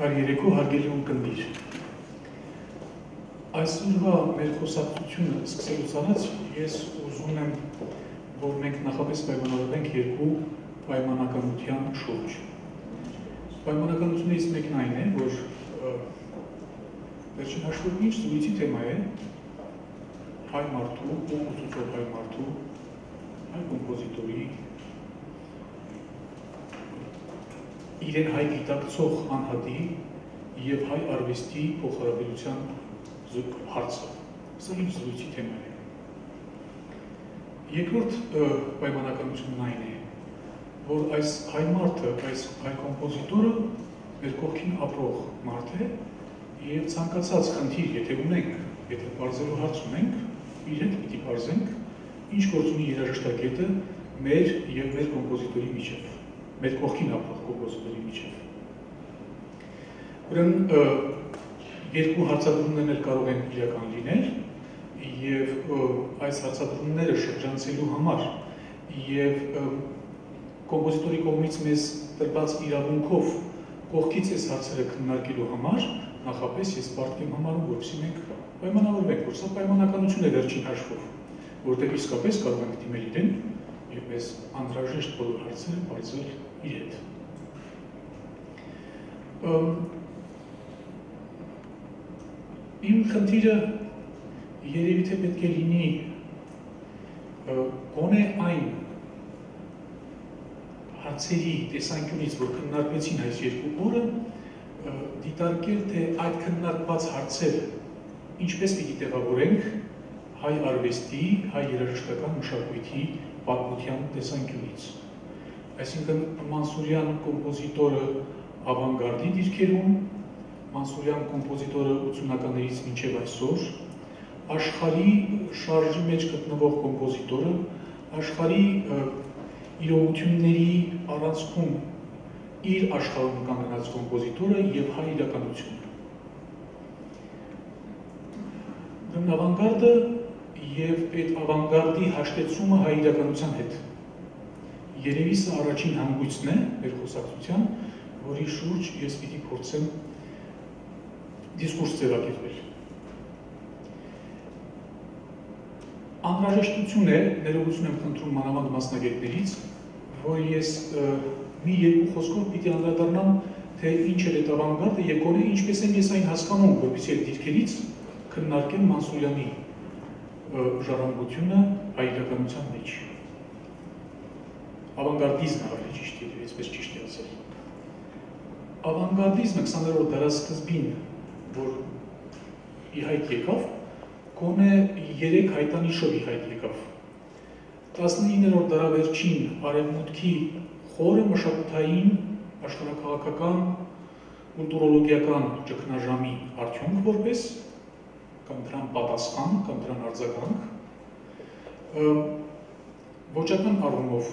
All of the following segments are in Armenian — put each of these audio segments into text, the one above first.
Կար երեկո հարգելի ունկնդիր։ Այսօրվա մեր խոսակցությունը սկսելուց առաջ ես ուզում եմ, որ մենք նախապես պայմանավորվենք երկու պայմանականության շուրջ։ Պայմանականությունից մեկն այն է, որ վերջին հաշվով ինչ զույցի թեմա է հայ մարդու, ուսուցող հայ մարդու, հայ կոմպոզիտորի, իրեն հայ գիտակցող անհատի եւ հայ արվեստի փոխհարաբերության հարցը։ Սա ինչ զրույցի թեմա է։ Երկրորդ պայմանականությունն այն է, որ այս հայ մարդը, այս հայ կոմպոզիտորը մեր կողքին ապրող մարդ է եւ ցանկացած խնդիր, եթե ունենք, եթե բարձելու հարց ունենք, իր հետ պիտի բարձենք, ինչ գործ ունի երաժշտագետը մեր եւ մեր կոմպոզիտորի միջեւ մեր կողքին ապրող կոկոսների միջև։ Ուրեմն երկու հարցադրումներն էլ կարող են իրական լինել եւ այս հարցադրումները շրջանցելու համար եւ կոմպոզիտորի կողմից մեզ տրված իրավունքով կողքից այս հարցերը քննարկելու համար նախապես ես բարդ եմ համարում, որպեսզի մենք պայմանավորվենք, որ սա պայմանականություն է վերջին հաշվով, որտեղ իսկապես կարող ենք դիմել իրեն եւ մեզ անհրաժեշտ բոլոր հարցերը բարձրել իր հետ։ Իմ խնդիրը երևի թե պետք է լինի գոնե այն հարցերի տեսանկյունից, որ քննարկվեցին այս երկու օրը, դիտարկել, թե այդ քննարկված հարցերը ինչպես պիտի տեղավորենք հայ արվեստի, հայ երաժշտական մշակույթի պատմության տեսանկյունից այսինքն Մանսուրյան կոմպոզիտորը ավանգարդի դիրքերում, Մանսուրյան կոմպոզիտորը 80-ականներից մինչև այսօր, աշխարհի շարժի մեջ գտնվող կոմպոզիտորը, աշխարհի իրողությունների առանցքում իր աշխարհում կանգնած կոմպոզիտորը եւ հայ իրականությունը։ Դեմ ավանգարդը եւ այդ ավանգարդի հաշտեցումը հայ իրականության հետ Երևի սա առաջին հանգույցն է մեր խոսակցության, որի շուրջ ես պիտի փորձեմ դիսկուրս ձևակերպել։ Անհրաժեշտություն է, ներողություն եմ խնդրում մանավանդ մասնագետներից, որ ես մի երկու խոսքով պիտի անդրադառնամ, թե ինչ է այդ ավանգարդը եւ գոնե ինչպես եմ ես այն հասկանում, որպեսզի այդ դիրքերից քննարկեմ Մանսուրյանի ժառանգությունը հայ իրականության մեջ ավանգարդիզմը ավելի ճիշտ է, այսպես ճիշտ է ասել։ Ավանգարդիզմը 20-րդ դարաշրջին, որ ի հայտ եկավ, գոնե 3 հայտանիշով ի հայտ եկավ։ 19-րդ դարավերջին արևմուտքի խորը մշակութային, աշխարհակաղակական, կուլտուրոլոգիական ճգնաժամի արդյունք որպես կամ դրան պատասխան կամ դրան արձագանք ոչական առումով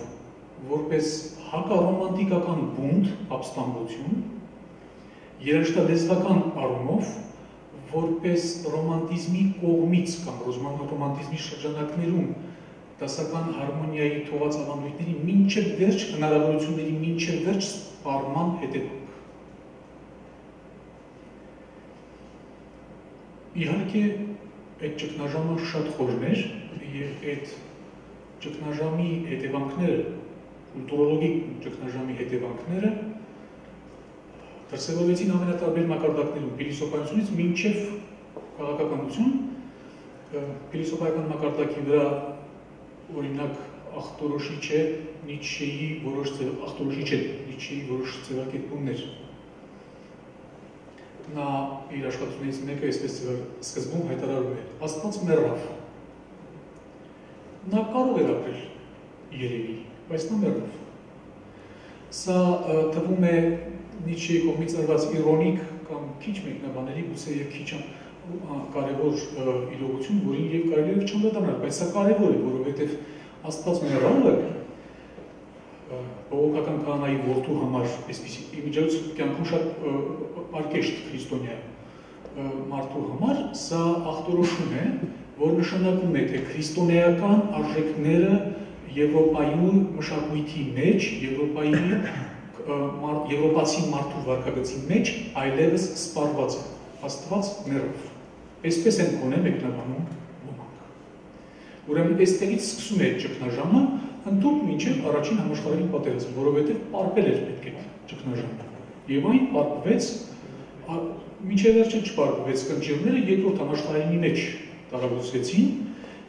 որպես հակառոմանտիկական բունտ, ապստամբություն, երաշտալեզվական առումով որպես ռոմանտիզմի կողմից կամ ռոմանտիզմի շրջանակներում դասական հարմոնիայի թողած ավանդույթների մինչև վերջ հնարավորությունների մինչև վերջ սպառման հետևանք։ Իհարկե այդ ճգնաժամը շատ խորն էր եւ այդ ճգնաժամի հետևանքները կուլտուրոլոգիկ ճգնաժամի հետևանքները դրսևորվեցին ամենատարբեր մակարդակներում, փիլիսոփայությունից մինչև քաղաքականություն, փիլիսոփայական մակարդակի վրա օրինակ ախտորոշիչ է Նիչեի որոշ ձև ախտորոշիչ է Նիչեի որոշ ձևակերպումներ նա իր աշխատությունից մեկը այսպես սկզբում հայտարարում է. Աստված մեռավ նա կարող էր ապրել երևի բայց նա մեռավ։ Սա թվում է Նիչեի կողմից արված իրոնիկ կամ քիչ մեկնաբանելի գուցե եւ քիչ կարևոր իրողություն, որին եւ կարելի է չանդրադառնալ, բայց սա կարևոր է, որովհետեւ Աստված մեռալը բողոքական կանայի որդու համար այսպեսի իմիջիայից կյանքում շատ արկեշտ քրիստոնյա մարդու համար սա ախտորոշում է, որ նշանակում է թե քրիստոնեական արժեքները Եվրոպայի մշակույթի մեջ, Եվրոպայի եվրոպացի մարդու վարկագծի մեջ այլևս սպառված է աստված մերով այսպես են կոնե մեկնաբանում ոմանք ուրեմն այստեղից սկսում է ճգնաժամը ընդդուք մինչև առաջին համաշխարհային պատերազմը որովհետև պարպել էր պետք է ճգնաժամը եւ այն պարպվեց մինչև վերջը չպարպվեց կնճիռները երկրորդ համաշխարհայինի մեջ տարագուսեցին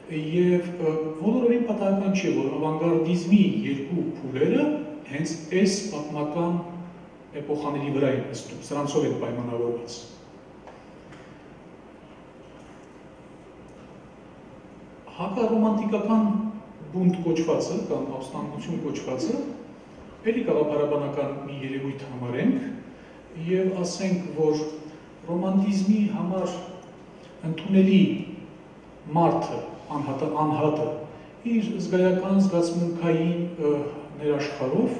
եւ բոլորովին պատահական չէ որ ավանգարդիզմի երկու փուլերը հենց այս պատմական էպոխաների վրա են նստում, սրանցով են պայմանավորված։ Հակառոմանտիկական բունտ կոչվածը կամ ապստամբություն կոչվածը էլի գաղափարաբանական մի երևույթ համարենք եւ ասենք, որ ռոմանտիզմի համար ընդունելի մարդը, անհատը, անհատը իր զգայական զգացմունքային ներաշխարով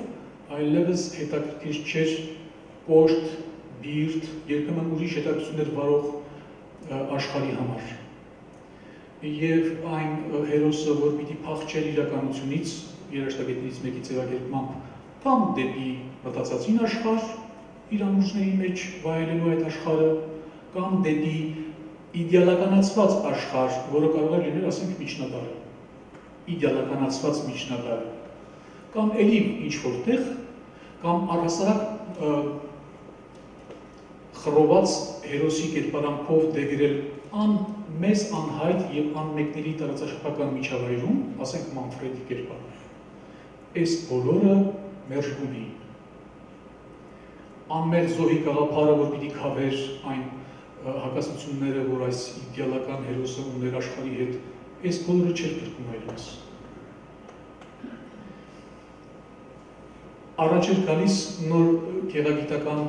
այլևս հետաքրքիր չէր կոշտ, բիրտ, երբեմն ուրիշ հետաքրքրություններ վարող աշխարհի համար։ Եվ այն հերոսը, որ պիտի փախչեր իրականությունից, երաշտագետներից մեկի ձևակերպմամբ, կամ դեպի մտածածին աշխարհ, իր ամուսների մեջ վայելելու այդ աշխարհը, կամ դեպի իդեալականացված աշխարհ, որը կարող է լինել, ասենք, միջնադարը։ Իդեալականացված միջնադարը կամ էլի ինչ որտեղ կամ առհասարակ խռոված հերոսի կերպարանքով դեգրել ան մեծ անհայտ եւ անմեկների տարածաշրջական միջավայրում, ասենք Մանֆրեդի կերպարով։ Այս բոլորը մերժվում էին։ Անմեղ զոհի գաղափարը, որ պիտի քավեր այն հակասությունները, որ այս իդեալական հերոսը ուներ աշխարհի հետ, այս բոլորը չէր փրկում այլևս։ առաջ էր գալիս նոր գեղագիտական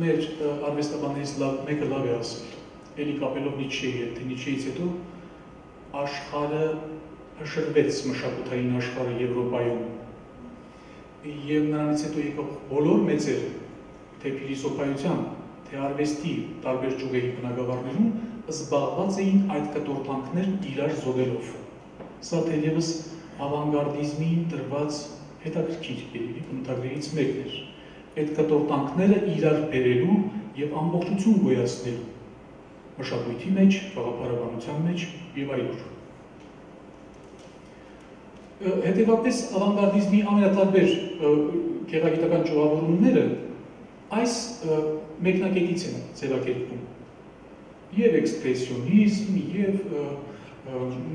մեր արվեստաբաններից լավ, մեկը լավ է ասել, էլի կապելով Նիչեի հետ, Նիչեից հետո աշխարը հշրվեց մշակութային աշխարը Եվրոպայում եւ նրանից հետո եկող բոլոր մեծերը, թե փիլիսոփայության, թե արվեստի տարբեր ճյուղերի բնագավառներում զբաղված էին այդ կտորտանքներ իրար զոդելով։ Սա թերևս ավանգարդիզմին տրված հետաքրքիր երևի բնութագրերից մեկն էր։ Այդ կտորտանքները իրար բերելու եւ ամբողջություն գոյացնելու մշակույթի մեջ, գաղափարաբանության մեջ եւ այլուր։ Հետևաբար ավանգարդիզմի ամենատարբեր գեղագիտական ճյուղավորումները այս մեկնակետից են ձևակերպում։ Եվ էքսպրեսիոնիզմ, եւ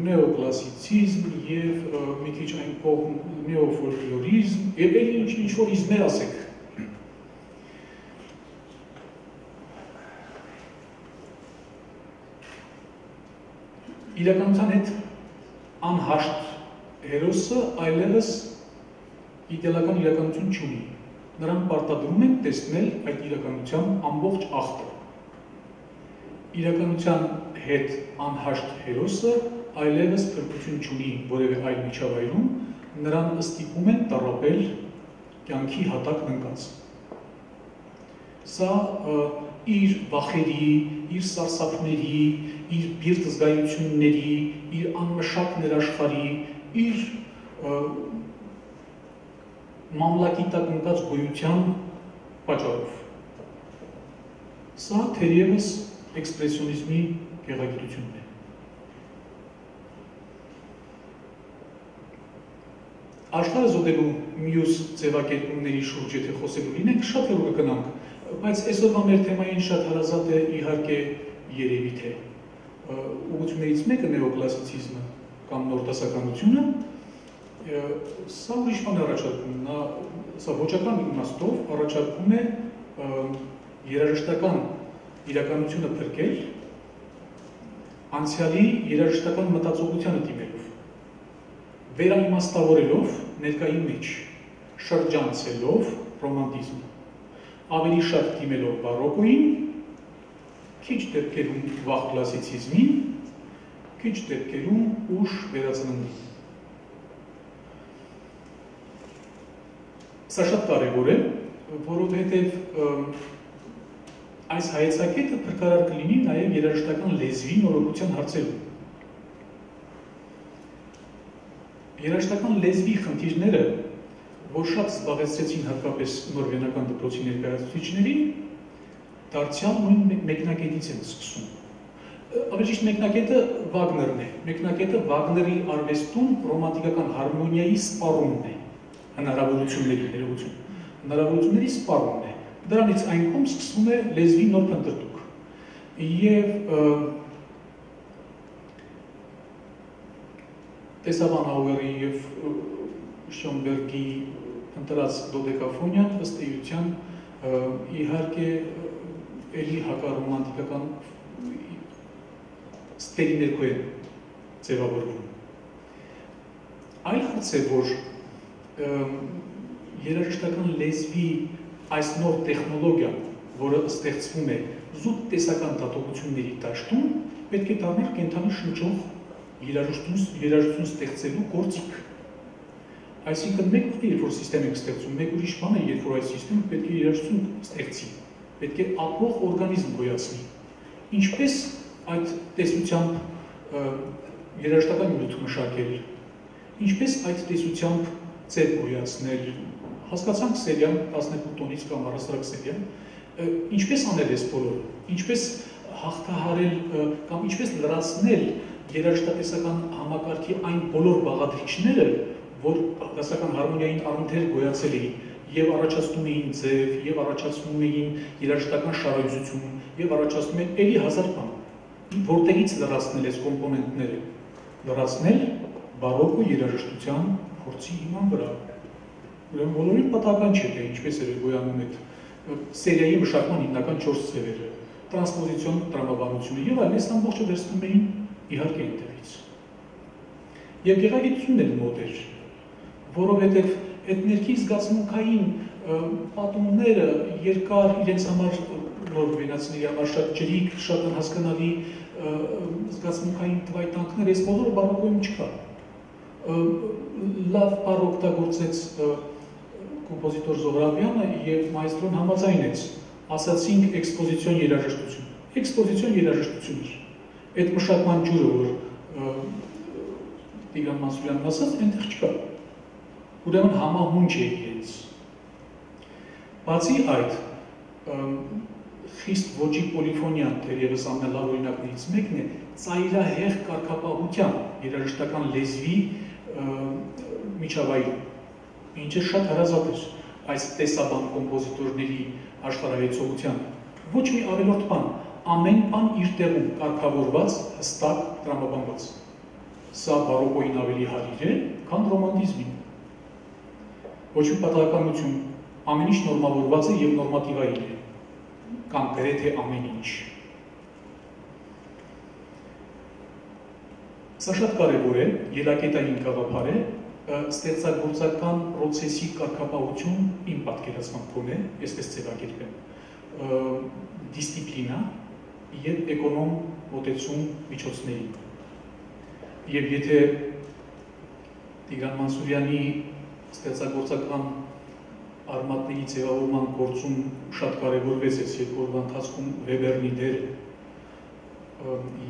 նեոկլասիցիզմ եւ մի քիչ այն կողմ նեոֆոլկլորիզմ եւ էլ ինչ ինչ որ իզմեր ասեք իրականության հետ անհաշտ հերոսը այլևս իդեալական իրականություն չունի նրան պարտադրում են տեսնել այդ իրականության ամբողջ ախտը իրականության հետ անհաշտ հերոսը այլևս փրկություն չունի որևէ այլ միջավայրում, նրան ստիպում են տարապել կյանքի հատակն ընկած։ Սա իր վախերի, իր սարսափների, իր բիրտ զգայությունների, իր անմշակ ներաշխարի, իր մամլակի տակ ընկած գոյության պատճառով։ Սա թերևս էքսպրեսիոնիզմի գեղագիտությունն է։ Աշխարհը զոդելու մյուս ձևակերպումների շուրջ եթե խոսելու լինենք, շատ հեռու կգնանք, բայց այսօրվա մեր թեմային շատ հարազատ է իհարկե երևի թե ուղղություններից մեկը նեոկլասիցիզմը կամ նոր դասականությունը, սա ուրիշ բան առաջարկում, նա սա ոչական իմաստով առաջարկում է երաժշտական իրականությունը փրկել անցյալի երաժշտական մտածողությանը դիմելով, վերաիմաստավորելով ներկայի մեջ, շրջանցելով ռոմանտիզմը, ավելի շատ դիմելով բարոկոին, քիչ դեպքերում վաղ կլասիցիզմին, քիչ դեպքերում ուշ վերածննդին։ Սա շատ կարևոր է, որովհետև այս հայեցակետը փրկարար կլինի նաև երաժշտական լեզվի նորոգության հարցերում։ Երաժշտական լեզվի խնդիրները, որ շատ զբաղեցրեցին հատկապես նոր վենական դպրոցի ներկայացուցիչներին, դարձյալ նույն մեկնակետից են սկսում ավելի ճիշտ մեկնակետը Վագներն է։ Մեկնակետը Վագների արվեստում ռոմանտիկական հարմոնիայի սպառումն է, հնարավորությունների ներողություն։ Հնարավորությունների սպառումն է։ Դրանից այն կողմ սկսվում է լեզվի նոր փնտրտուք։ Եվ տեսաբան Աուերի եւ Շոնբերգի ընտրած դոդեկաֆոնիան ըստ էության իհարկե էլի հակառոմանտիկական ստերի ներքո է ձևավորվում։ Այլ հարց է, որ երաժշտական լեզվի այս նոր տեխնոլոգիան, որը ստեղծվում է զուտ տեսական դատողությունների դաշտում, պետք է դառնար կենթանի շնչող երաժշտություն երաժշտություն ստեղծելու գործիք։ Այսինքն մեկ է, երբ որ համակարգ եք ստեղծում, մեկ ուրիշ բան է, երբ որ այս համակարգը պետք է երաժշտություն ստեղծի, պետք է ապրող օրգանիզմ գոյացնի։ Ինչպես այդ տեսությամբ երաժշտական նյութ մշակել, ինչպես այդ տեսությամբ ծեր գոյացնել, հասկացանք սերիան 12 տոնից կամ առասարակ սերիան, ինչպես անել այս բոլորը, ինչպես հաղթահարել կամ ինչպես լրացնել երաժշտատեսական համակարգի այն բոլոր բաղադրիչները, որ դասական հարմոնիային առընթեր գոյացել էին եւ առաջացնում էին ձև, եւ առաջացնում էին երաժշտական շարոյզություն, եւ առաջացնում են ելի հազար բան որտեղից լրացնել այս կոմպոնենտները։ Լրացնել բարոկո երաժշտության փորձի հիման վրա։ Ուրեմն բոլորին պատահական չէ, թե ինչպես է գոյանում այդ սերիայի մշակման հիմնական 4 ձևերը՝ տրանսպոզիցիոն տրամաբանությունը եւ այլն, այս ամբողջը վերցնում էին իհարկե ինտերից։ Եվ գեղագիտությունն էլ մոտ էր, որովհետեւ այդ ներքի զգացմունքային պատումները երկար իրենց համար նոր վենացիների համար շատ ջրիկ, շատ անհասկանալի զգացմունքային տվայտանքներ, այս բոլորը բարոկոյում չկա։ Լավ բառ օգտագործեց կոմպոզիտոր Զոհրաբյանը եւ մայստրոն համաձայնեց։ Ասացինք էքսպոզիցիոն երաժշտություն։ Էքսպոզիցիոն երաժշտություն էր։ Այդ մշակման ջուրը, որ Տիգրան Մանսուրյանն ասաց, այնտեղ չկա։ Ուրեմն համահունչ է իրենց։ Բացի այդ, խիստ ոճի պոլիֆոնիան թերևս ամենալավ օրինակներից մեկն է ծայրահեղ կարգապահության երաժշտական լեզվի միջավայրում, ինչը շատ հրազատ էր այս տեսաբան կոմպոզիտորների աշխարհայեցողության։ Ոչ մի ավելորդ բան, ամեն բան իր տեղում կարգավորված, հստակ, տրամաբանված։ Սա բարոկոին ավելի հարիր է, քան ռոմանտիզմին։ Ոչ մի պատահականություն, ամեն ինչ նորմավորված է եւ նորմատիվային է կամ գրեթե ամեն ինչ։ Սա շատ կարևոր է, ելակետային գաղափար է, ստեղծագործական process-ի կարգապահություն իմ պատկերացման փոն է, այսպես ձևակերպեմ, դիսցիպլինա եւ էկոնոմ մոտեցում միջոցների։ Եվ եթե Տիգրան Մանսուրյանի ստեղծագործական արմատների ձևավորման գործում շատ կարևորվեց այս երկու օրվա ընթացքում Վեբերնի դերը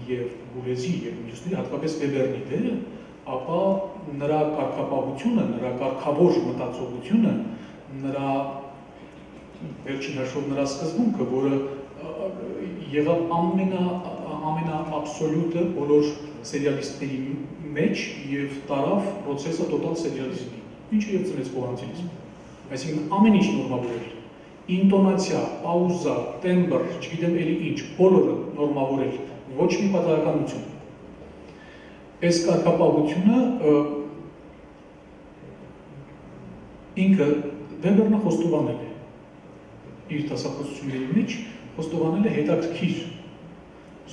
եւ Գուրեզի եւ մյուսների հատկապես Վեբերնի դերը, ապա նրա կարգապահությունը, նրա կարգավոր մտածողությունը, նրա վերջին հաշվով նրա սկզբունքը, որը եղավ ամենա ամենաաբսոլյուտը բոլոր սերիալիստների մեջ եւ տարավ process-ը տոտալ սերիալիզմի։ Ինչը եւ ծնեց կոհանցիլիզմը Այսինքն ամեն ինչ նորմավորել։ Ինտոնացիա, պաուզա, տեմբր, չգիտեմ էլի ինչ, բոլորը նորմավորել, ոչ մի պատահականություն։ Այս կարգապահությունը ինքը Վեբերնը խոստովանել է իր դասախոսությունների մեջ, խոստովանել է հետաքրքիր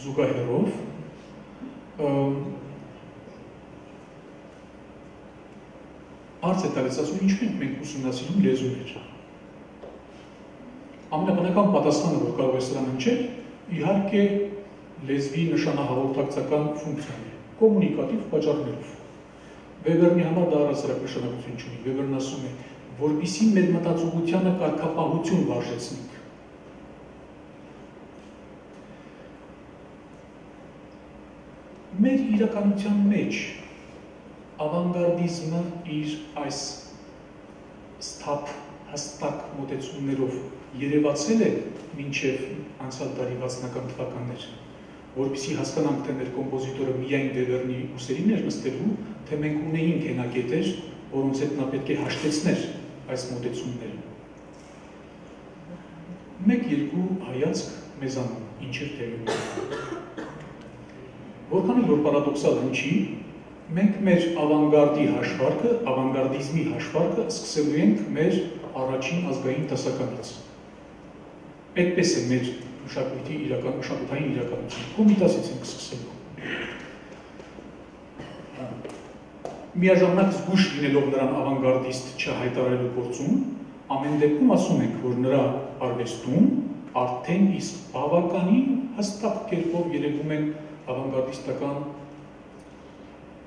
զուգահեռով հարց է տալիս, ասում ինչու ենք մենք ուսումնասիրում լեզուներ։ Ամենաբնական պատասխանը, որ կարող է սրան հնչել, իհարկե լեզվի նշանահաղորդակցական ֆունկցիան է, կոմունիկատիվ պատճառներով։ Վեբերնի համար դա առասարակ նշանակություն չունի։ Վեբերն ասում է, որբիսի մեր մտածողությանը կարգապահություն վարժեցնենք։ Մեր իրականության մեջ ավանգարդիզմը իր այս ստապ հստակ մոտեցումներով երևացել է մինչև անցյալ տարի 60-ական թվականներ, որպեսի հասկանանք, թե մեր կոմպոզիտորը միայն Վեբերնի ուսերին էր նստելու, թե մենք ունեինք հենակետեր, որոնց հետ նա պետք է հաշտեցներ այս մոտեցումները։ Մեկ-երկու հայացք մեզանում ինչ էր տեղի ունենում։ Որքան որ պարադոքսալ հնչի, մենք մեր ավանգարդի հաշվարկը, ավանգարդիզմի հաշվարկը սկսելու ենք մեր առաջին ազգային դասականից։ Այդպես է մեր մշակույթի իրական մշակութային իրականություն։ Կոմիտասից ենք սկսելու։ Միաժամանակ զգուշ լինելով նրան ավանգարդիստ չհայտարարելու գործում, ամեն դեպքում ասում ենք, որ նրա արվեստում արդեն իսկ բավականին հստակ կերպով երևում են ավանգարդիստական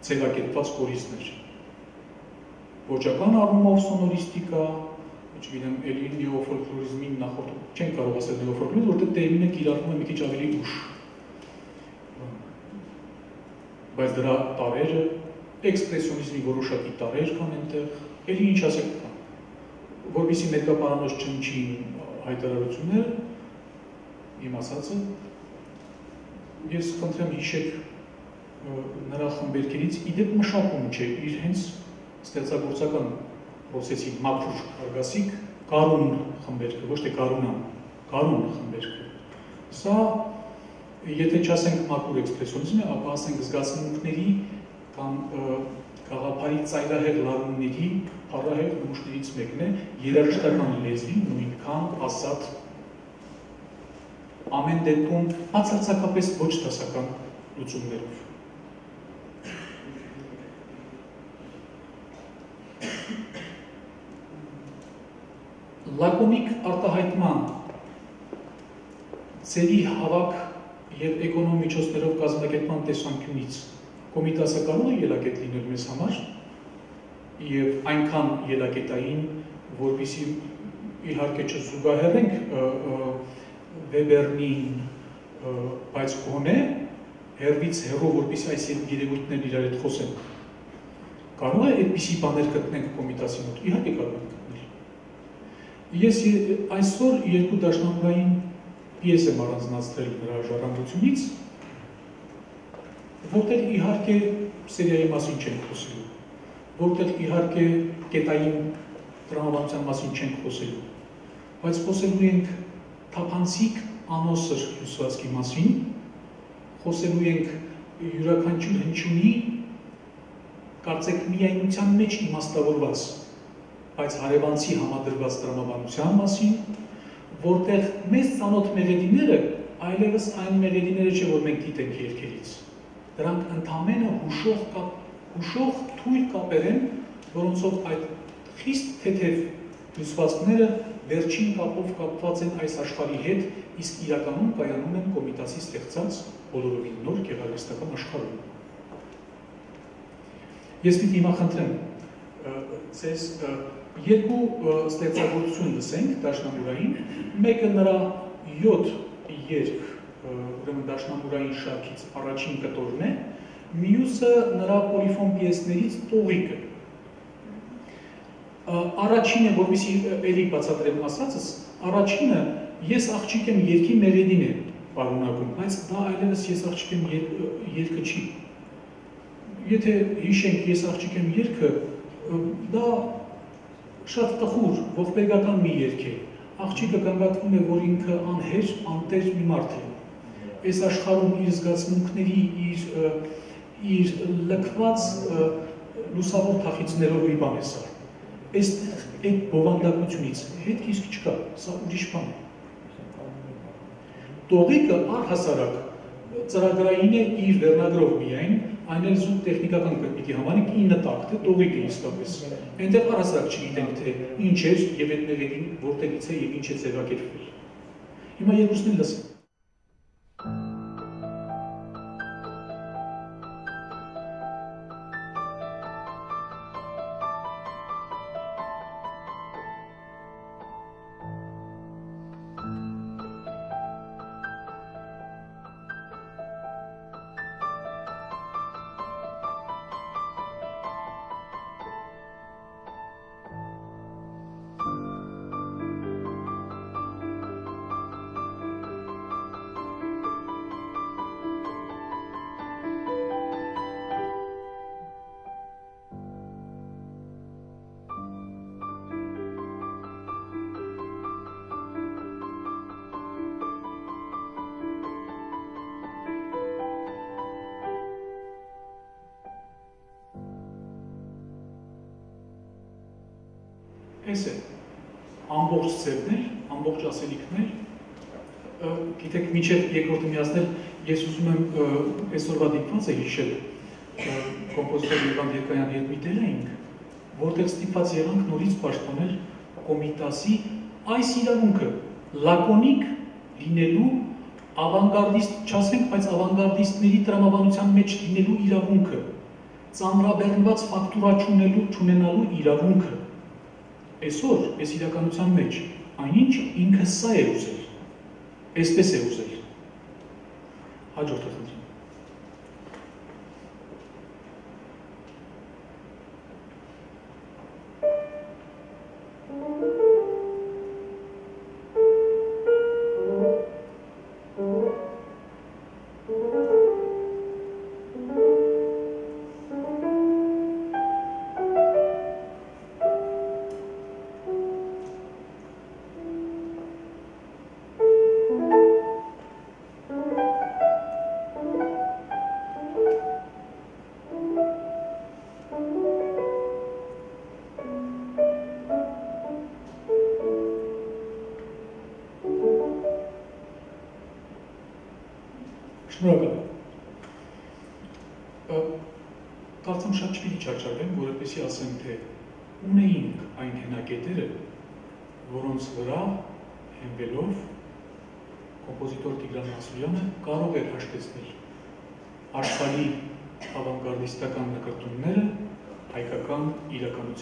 ձևակերպված կորիզներ։ Ոճական առումով սոնորիստիկա, չգիտեմ, էլի նեոֆոլկլորիզմին նախորդ չեն կարող ասել նեոֆոլկլորիզմ, որտեղ տերմինը կիրառվում է մի քիչ ավելի ուշ։ Բայց դրա տարերը էքսպրեսիոնիզմի որոշակի տարեր կան այնտեղ, էլի ինչ ասեք կան։ Որբիսի ներկապարանոց չնչի հայտարարություններ, իմ ասածը, ես խնդրեմ հիշեք նրա խմբերքերից իդեպ մշակում չէ իր հենց ստեղծագործական process-ի մաքուր արգասիկ կարուն խմբերքը, ոչ թե կարունան, կարուն խմբերքը։ Սա եթե չասենք մաքուր էքսպրեսիոնիզմ է, ապա ասենք զգացմունքների կամ գաղափարի ծայրահեղ լարումների փառահեղ նմուշներից մեկն է երաժշտական լեզվի նույնքան ասած ամեն դեպքում բացարձակապես ոչ դասական լուծումներով լակոնիկ արտահայտման ծերի հավաք եւ էկոնոմիջոցներով կազմակերպման տեսանկյունից կոմիտասը կարող է ելակետ լինել մեզ համար եւ այնքան ելակետային, որբիսի իհարկե չզուգահեռենք Վեբերնին, բայց գոնե հերվից հերո որբիսի այս երևույթներն իրար հետ խոսեն։ Կարող է այդպիսի բաներ գտնենք կոմիտասի մոտ։ Իհարկե կարող ենք Ես այսօր երկու դաշնամուրային պիես եմ առանձնացրել նրա ժառանգությունից, որտեղ իհարկե սերիայի մասին չենք խոսելու, որտեղ իհարկե կետային տրամաբանության մասին չենք խոսելու, բայց խոսելու ենք թափանցիկ անոսր հյուսվածքի մասին, խոսելու ենք յուրաքանչյուր հնչյունի կարծեք միայնության մեջ իմաստավորված բայց հարևանցի համադրված տրամաբանության մասին, որտեղ մեզ ծանոթ մեղեդիները այլևս այն մեղեդիները չէ, որ մենք գիտենք երկերից։ Դրանք ընդամենը հուշող կապ, հուշող թույլ կապեր են, որոնցով այդ խիստ թեթև հյուսվածքները վերջին կապով կապված են այս աշխարհի հետ, իսկ իրականում կայանում են կոմիտասի ստեղծած բոլորովին նոր գեղարվեստական աշխարհում։ Ես պիտի հիմա խնդրեմ ցես երկու ստեղծագործություն լսենք դաշնամուրային, մեկը նրա 7 երգ, ուրեմն դաշնամուրային շարքից առաջին կտորն է, մյուսը նրա պոլիֆոն պիեսներից տողիկը։ Առաջինը, որպեսի էլի բացատրեմ ասածս, առաջինը ես աղջիկ եմ երկի մերեդին է պարունակում, բայց դա այլևս ես աղջիկ եմ երկը չի։ Եթե հիշենք ես աղջիկ եմ երկը, դա շատ տխուր, ողբերգական մի երգ է։ Աղջիկը կանգատվում է, որ ինքը անհեր, անտեր մի մարդ է։ Այս աշխարհում իր զգացմունքների, իր իր լքված լուսավոր թախիցներով իր բան է սա։ Այս այդ բովանդակությունից հետ իսկ չկա, սա ուրիշ բան է։ Տողիկը առհասարակ ծրագրային է իր վերնագրով միայն, այն էլ զուտ տեխնիկական պիտի համարենք 9 տակտ է, տողիկ է իսկապես։ Այնտեղ առասարակ չգիտենք, թե ինչ էր եւ այդ մեղեդին որտեղից է եւ ինչ է ձևակերպվել։ Հիմա երկուսն էլ լսենք։ միջև երկրորդը միացնել, ես ուզում եմ այսօրվա դիպվածը հիշել կոմպոզիտոր Իվան Երկայանի հետ մի տեղ էինք, որտեղ ստիպված եղանք նորից պաշտպանել կոմիտասի այս իրավունքը լակոնիկ լինելու ավանգարդիստ, չասենք, բայց ավանգարդիստների տրամաբանության մեջ լինելու իրավունքը, ծանրաբեռնված ֆակտուրա չունելու, չունենալու իրավունքը։ Այսօր, այս իրականության մեջ, այնինչ ինքը սա է ուզել։ Այսպես է ուզել հաջորդ խնդրի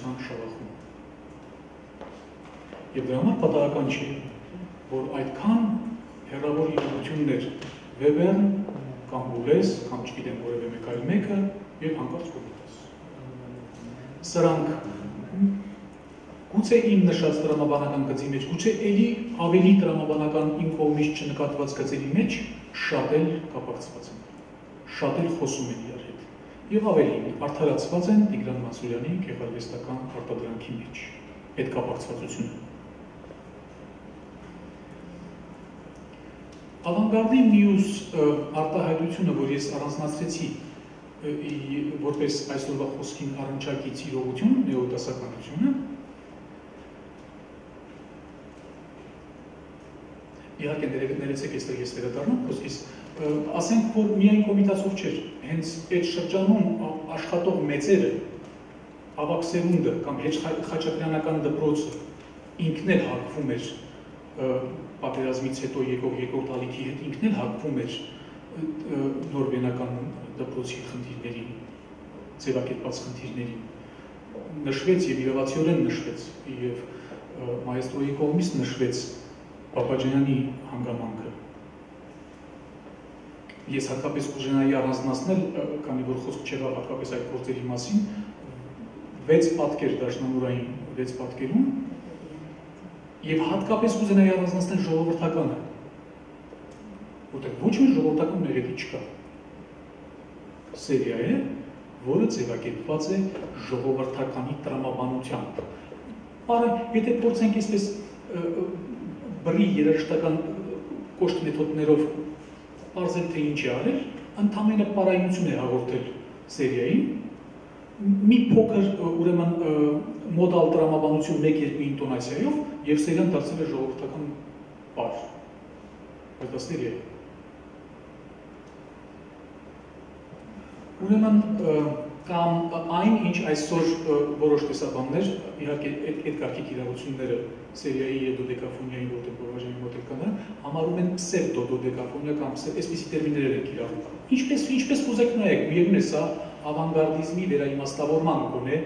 Հաջորդը խնդրեմ։ Եվ դրա համար պատահական չի, որ այդքան հերավոր իրողություններ Վեբերն կամ Ուլես կամ չգիտեմ որևէ մեկ այլ մեկը եւ հանկարծ կոմիտես։ Սրանք գուցե իմ նշած տրամաբանական գծի մեջ, գուցե ելի ավելի տրամաբանական իմ կողմից չնկատված գծերի մեջ շատ էլ կապակցված են։ Շատ էլ խոսում են իրար Եվ ավելին, արդարացված են Տիգրան Մասուրյանի գեղարվեստական արտադրանքի մեջ այդ կապակցվածությունը։ Ավանգարդի մյուս արտահայտությունը, որ ես առանձնացրեցի որպես այսօրվա խոսքին առնչակից իրողություն, նեոտասականությունը, իհարկե ներեցեք այստեղ ես վերադառնամ խոսքիս, ասենք, որ միայն կոմիտասով չէր, հենց այդ շրջանում աշխատող մեծերը, ավակ սերունդը կամ հեչ խաչատրյանական դպրոցը ինքն էլ հարկվում էր պատերազմից հետո եկող երկրորդ ալիքի հետ ինքն էլ հակվում էր նոր վենական դպրոցի խնդիրներին, ձևակերպած խնդիրներին։ Նշվեց եւ իրավացիորեն նշվեց եւ մայստրոյի կողմից նշվեց Պապաջանյանի հանգամանքը։ Ես հատկապես կուժենայի առանձնացնել, քանի որ խոսք չեղավ հատկապես այդ գործերի մասին, 6 պատկեր դաշնամուրային 6 պատկերում եւ հատկապես կուզենայի առանձնացնել ժողովրդականը, որտեղ ոչ մի ժողովրդական ներետի չկա։ Սերիա է, որը ձևակերպված է ժողովրդականի տրամաբանությամբ։ Բարը, եթե փորձենք այսպես բրի երաժշտական կոշտ մեթոդներով բարձել թե ինչ է արել, ընդամենը պարայնություն է հաղորդել սերիային, մի փոքր ուրեմն մոդալ տրամաբանություն 1-2 ինտոնացիայով եւ սերիան դարձել է ժողովրդական բար։ Այդ է։ Ուրեմն կամ այն ինչ այսօր որոշ տեսաբաններ իհարկե այդ այդ կարգի կիրառությունները սերիայի եւ դոդեկաֆոնիայի որտեղ բաժանի մոդել կան համարում են պսևդո դոդեկաֆոնիա կամ այսպիսի տերմիններ են կիրառում ինչպես ինչպես կուզեք նայեք միևնույն է սա ավանգարդիզմի վերաիմաստավորման կոնե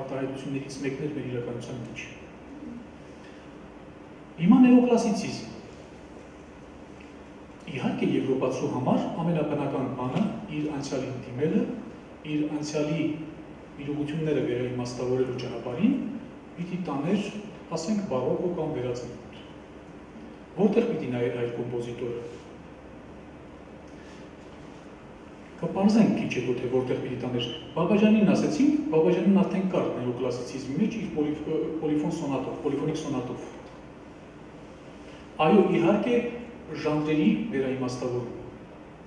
արտահայտություններից մեկն էր մեր իրականության մեջ Հիմա նեոկլասիցիզմ։ Իհարկե եվրոպացու համար ամենաբնական բանը իր անցյալին դիմելը, իր անցյալի իրողությունները վերաիմաստավորելու ճանապարհին պիտի տաներ, ասենք, բարոկո կամ վերածնունդ։ Որտեղ պիտի նայեր այդ կոմպոզիտորը։ Կպարզենք քիչ հետո թե որտեղ պիտի տաներ։ Բաբաջանին ասեցինք, Բաբաջանին արդեն կար նեոկլասիցիզմի մեջ իր պոլիֆոն սոնատով, պոլիֆոնիկ սոնատով Այո, իհարկե ժանրերի վերաիմաստավորում,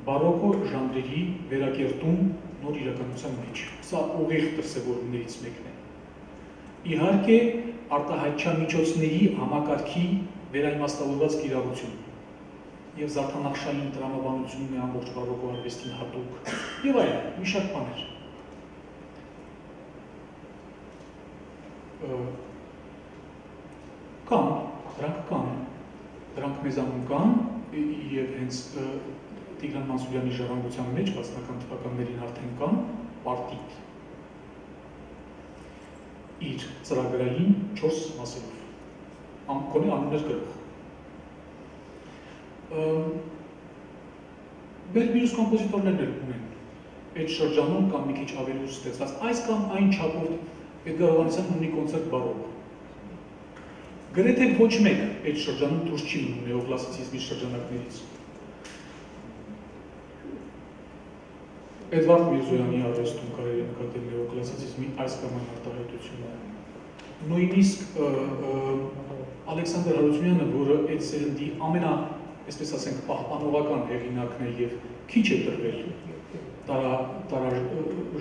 բարոկո ժանրերի վերակերտում նոր իրականության մեջ։ Սա ուղիղ դրսևորումներից մեկն է։ Իհարկե, արտահայտչան միջոցների համակարգի վերաիմաստավորված կիրառություն եւ զարթանախշային տրամաբանությունն է ամբողջ բարոկո արվեստին հատուկ եւ այլն, մի շարք բաներ։ Կան, դրանք կան, դրանք մեզանում կան եւ հենց Տիգրան Մանսուրյանի ժառանգության մեջ 60-ական թվականներին արդեն կան պարտիտ իր ծրագրային 4 մասերով։ Ամ կոնի անուններ գրող։ Մեր մյուս կոմպոզիտորներն էլ ունեն այդ շրջանում կամ մի քիչ ավելի ուշ ստեղծած այս կամ այն չափով Էդգար Հովանեսյանն ունի կոնցերտ բարոկ։ Գրեթե ոչ մեկ այդ շրջանում դուրս չի մնում նեոկլասիցիզմի շրջանակներից։ Էդվարդ Միրզոյանի արվեստում կարելի է նկատել նեոկլասիցիզմի այս կամ այն արտահայտությունը։ Նույնիսկ Ալեքսանդր Հարությունյանը, որը այդ սերնդի ամենա, այսպես ասենք, պահպանողական հեղինակն է եւ քիչ է տրվել տարա տարա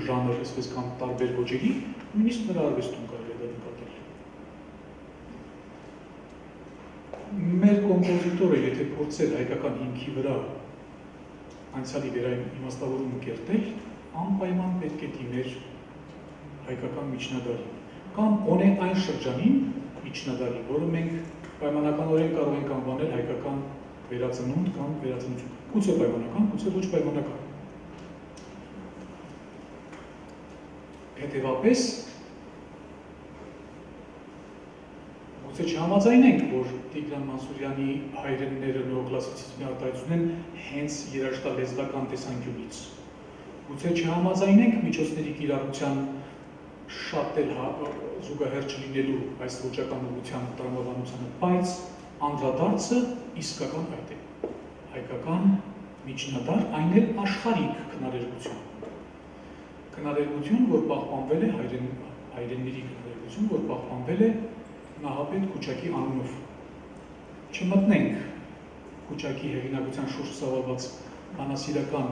ժանր, այսպես կամ տարբեր ոճերի, նույնիսկ նրա արվեստում կարելի է դա նկատել։ Մեր կոմպոզիտորը, եթե փորձեր հայկական հիմքի վրա անցյալի վերային իմաստավորումը կերտել, անպայման պետք է դիմեր հայկական միջնադարին կամ գոնե այն շրջանին միջնադարի, որը մենք պայմանականորեն կարող ենք անվանել հայկական վերածնունդ կամ վերածնություն։ Գուցե պայմանական, գուցե ոչ պայմանական։ Հետևապես գուցե չհամաձայնենք, որ Տիգրան Մանսուրյանի հայրենները նեոկլասիցիզմի արտահայտություն են հենց երաժշտալեզվական տեսանկյունից։ Գուցե չհամաձայնենք միջոցների կիրառության շատ էլ հա, զուգահեռ չլինելու այս ոճական ուղղության տրամաբանությանը, բայց անդրադարձը իսկական այդ է։ Հայկական միջնադար, այն էլ աշխարհիկ քնարերգություն։ Քնարերգություն, որ պահպանվել է հայրեն հայրենների քնարերգություն, որ պահպանվել է Նահապետ Քուչակի անունով։ Չմտնենք Քուչակի հեղինակության շուրջ ծավալված բանասիրական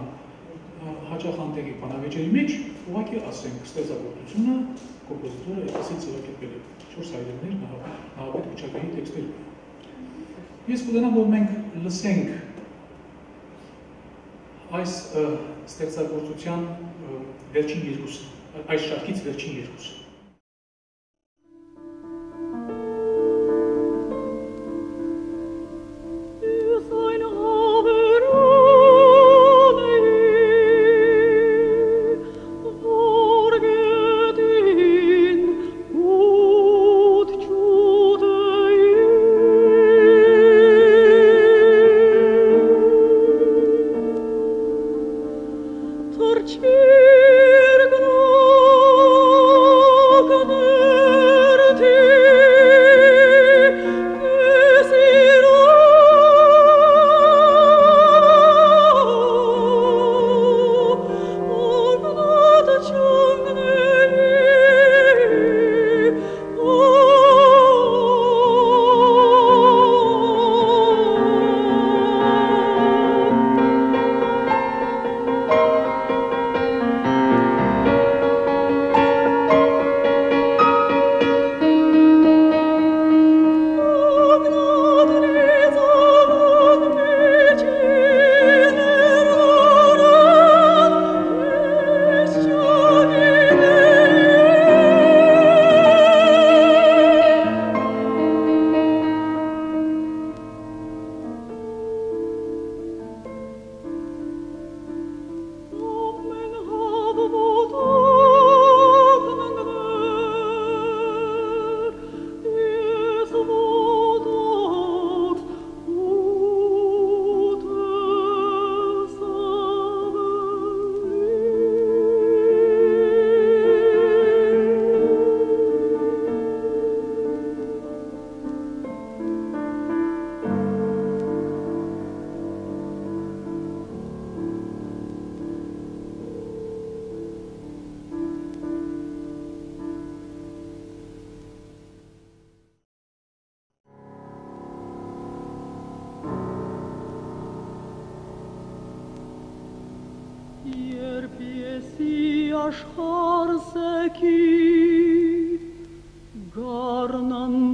հաճախ անտեղի բանավեճերի մեջ, ուղղակի ասենք, ստեղծագործությունը կոմպոզիտորը այդպեսի ձևակերպել է չորս հայրեններ Նահապետ Քուչակի տեքստերով։ Ես կուզենամ, որ մենք լսենք այս ստեղծագործության վերջին երկուսը, այս շարքից վերջին երկուսը։ yaşar ki garnan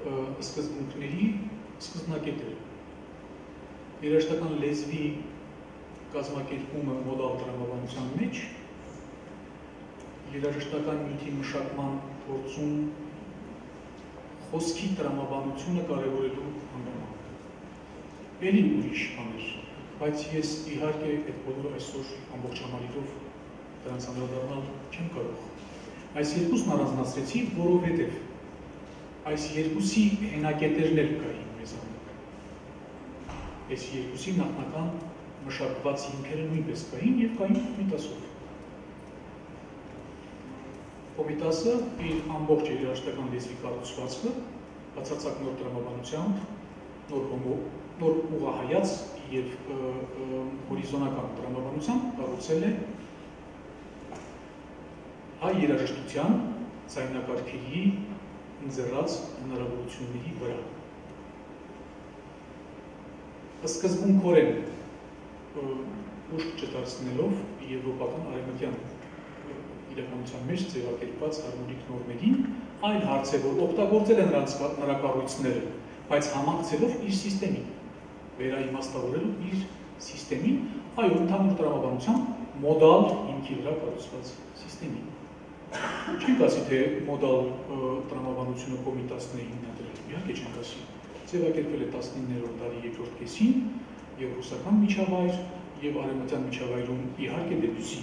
սկզբունքների սկզբնակետերը։ Երաշտական լեզվի կազմակերպումը մոդալ տրամաբանության մեջ երաժշտական նյութի մշակման գործում խոսքի տրամաբանությունը կարևորելու հանգամանք։ Էլի ուրիշ բաներ, բայց ես իհարկե այդ բոլորը այսօր ամբողջ համալիրով դրանց անդրադառնալ չեմ կարող։ Այս երկուսն առանձնացրեցի, որովհետև այս երկուսի հենակետերն էլ կային մեզանում։ Այս երկուսի նախնական մշակված հիմքերը նույնպես կային եւ կային միտասով։ Կոմիտասը իր ամբողջ երաշտական լեզվի կառուցվածքը բացարձակ նոր տրամաբանությամբ, նոր հոմո, նոր ուղահայաց եւ հորիզոնական տրամաբանությամբ կառուցել է հայ երաժշտության ցայնակարգերի ընձեռած հնարավորությունների վրա։ Սկզբունքորեն ուշ չդարձնելով եվրոպական արևմտյան իրականության մեջ ձևակերպված հարմոնիկ նորմերին, այլ հարց է, որ օգտագործել են նրանց նրա կառույցները, բայց համակցելով իր սիստեմին, վերաիմաստավորելու իր սիստեմին, այո, ընդհանուր տրամաբանությամբ մոդալ հիմքի վրա կառուցված սիստեմին։ Չենք ասի, թե մոդալ տրամաբանությունը կոմիտասն է հիմնադրել, իհարկե չենք ասի։ Ձևակերպել է 19-րդ դարի երկրորդ կեսին եւ ռուսական միջավայր եւ արևմտյան միջավայրում իհարկե դեպուսի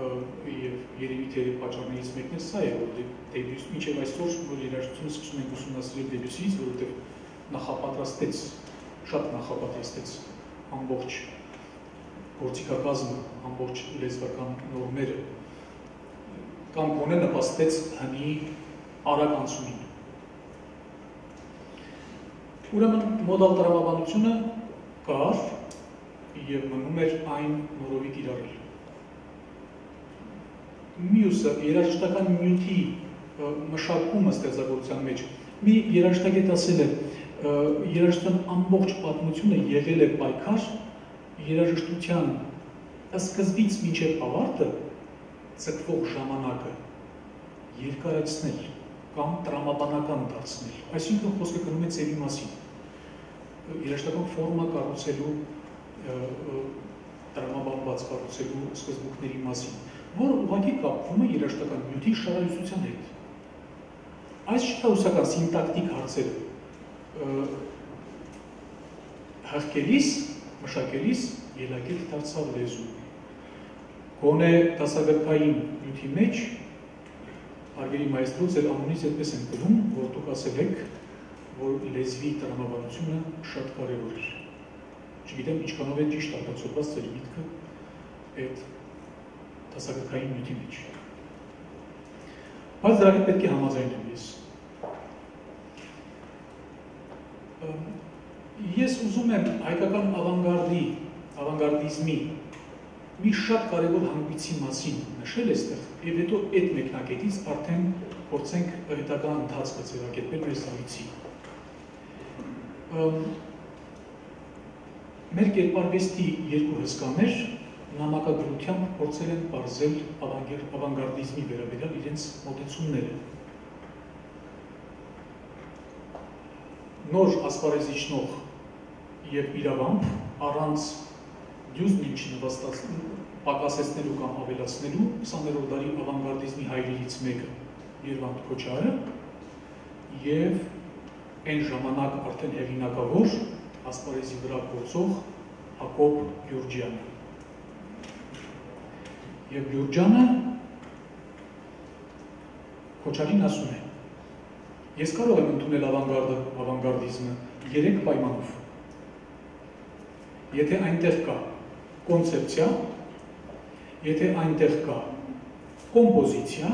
եւ երևի թե պատճառներից մեկն է սա է, որ դեբյուս մինչեւ այսօր որ երաժշտությունը սկսում ենք ուսումնասիրել դեբյուսից, որովհետեւ նախապատրաստեց, շատ նախապատրաստեց ամբողջ գործիքակազմը, ամբողջ լեզվական նորմերը կամ գոնե նպաստեց հնի արագ անցումին։ Ուրեմն մոդալ տրամաբանությունը կար եւ մնում էր այն նորովի կիրառել։ Մյուսը երաժշտական նյութի մշակումը ստեղծագործության մեջ մի երաժշտագետ ասել է երաժշտության ամբողջ պատմությունը եղել է պայքար երաժշտության սկզբից մինչև ավարտը ցկվող ժամանակը երկարացնել կամ տրամաբանական դարձնել։ Այսինքն խոսքը գնում է ծերի մասին։ Երաշտական ֆորմա կառուցելու տրամաբանված կառուցելու սկզբունքների մասին, որը ուղղակի կապվում է երաշտական նյութի շարալուսության հետ։ Այս շտաուսական սինտակտիկ հարցերը հղկելիս, մշակելիս ելակետ դարձավ լեզու։ Գոնե դասագրքային նյութի մեջ Արգերի մայստրո ձեր անունից այդպես են կրում, որ դուք ասել եք, որ լեզվի տրամաբանությունը շատ կարևոր է։ Չգիտեմ ինչքանով է ճիշտ արտացոլված ձեր միտքը այդ դասագրքային նյութի մեջ։ Բայց դրա հետ պետք է համաձայնեմ ես։ Ես ուզում եմ հայկական ավանգարդի, ավանգարդիզմի մի շատ կարևոր հանգույցի մասին նշել այստեղ եւ հետո այդ մեկնակետից արդեն փորձենք հետագա ընթացքը ձևակերպել մեր զրույցի։ Մեր կերպարվեստի երկու հսկաներ նամակագրությամբ փորձել են բարձել ավանգարդիզմի վերաբերյալ իրենց մոտեցումները։ Նոր ասպարեզիչնող եւ իրավամբ առանց դյուզն ինչ նվաստացնելու, պակասեցնելու կամ ավելացնելու 20-րդ դարի ավանգարդիզմի հայրերից մեկը Երվանդ Քոչարը եւ այն ժամանակ արդեն հեղինակավոր ասպարեզի վրա գործող Հակոբ Գյուրջյանը։ Եվ Գյուրջյանը Քոչարին ասում է. Ես կարող եմ ընդունել ավանգարդը, ավանգարդիզմը երեք պայմանով։ Եթե այնտեղ կա կոնցեպցիա, եթե այնտեղ կա կոմպոզիցիա,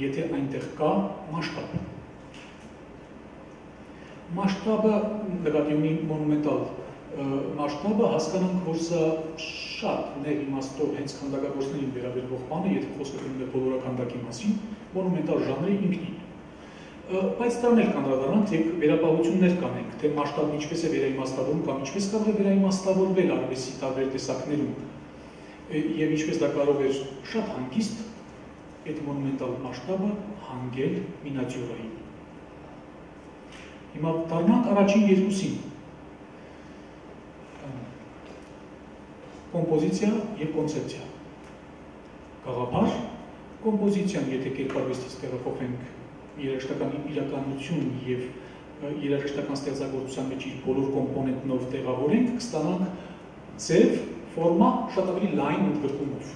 եթե այնտեղ կա մասշտաբ։ Մասշտաբը նկատի ունի մոնումենտալ մասշտաբը հասկանանք, որ սա շատ ներիմաստով հենց քանդակագործներին վերաբերող բան է, եթե խոսքը գնում է բոլորականդակի մասին, մոնումենտալ ժանրի ինքնին բայց դրան էլ կանդրադառնանք, թե վերապահություններ կանենք, թե մասշտաբն ինչպես է վերաիմաստավորում կամ ինչպես կարող է վերաիմաստավորվել արվեստի տարբեր տեսակներում եւ ինչպես դա կարող է շատ հանգիստ այդ մոնումենտալ մասշտաբը հանգել մինատյուրային։ Հիմա դառնանք առաջին երկուսին։ Կոմպոզիցիա եւ կոնցեպցիա։ Գաղափար, կոմպոզիցիան, եթե կերպարվեստից տեղափոխենք երաժշտական իրականություն եւ երաժշտական ստեղծագործության մեջ իր բոլոր կոմպոնենտներով տեղավորենք, կստանանք ձև, ֆորմա շատ ավելի լայն ընդգրկումով։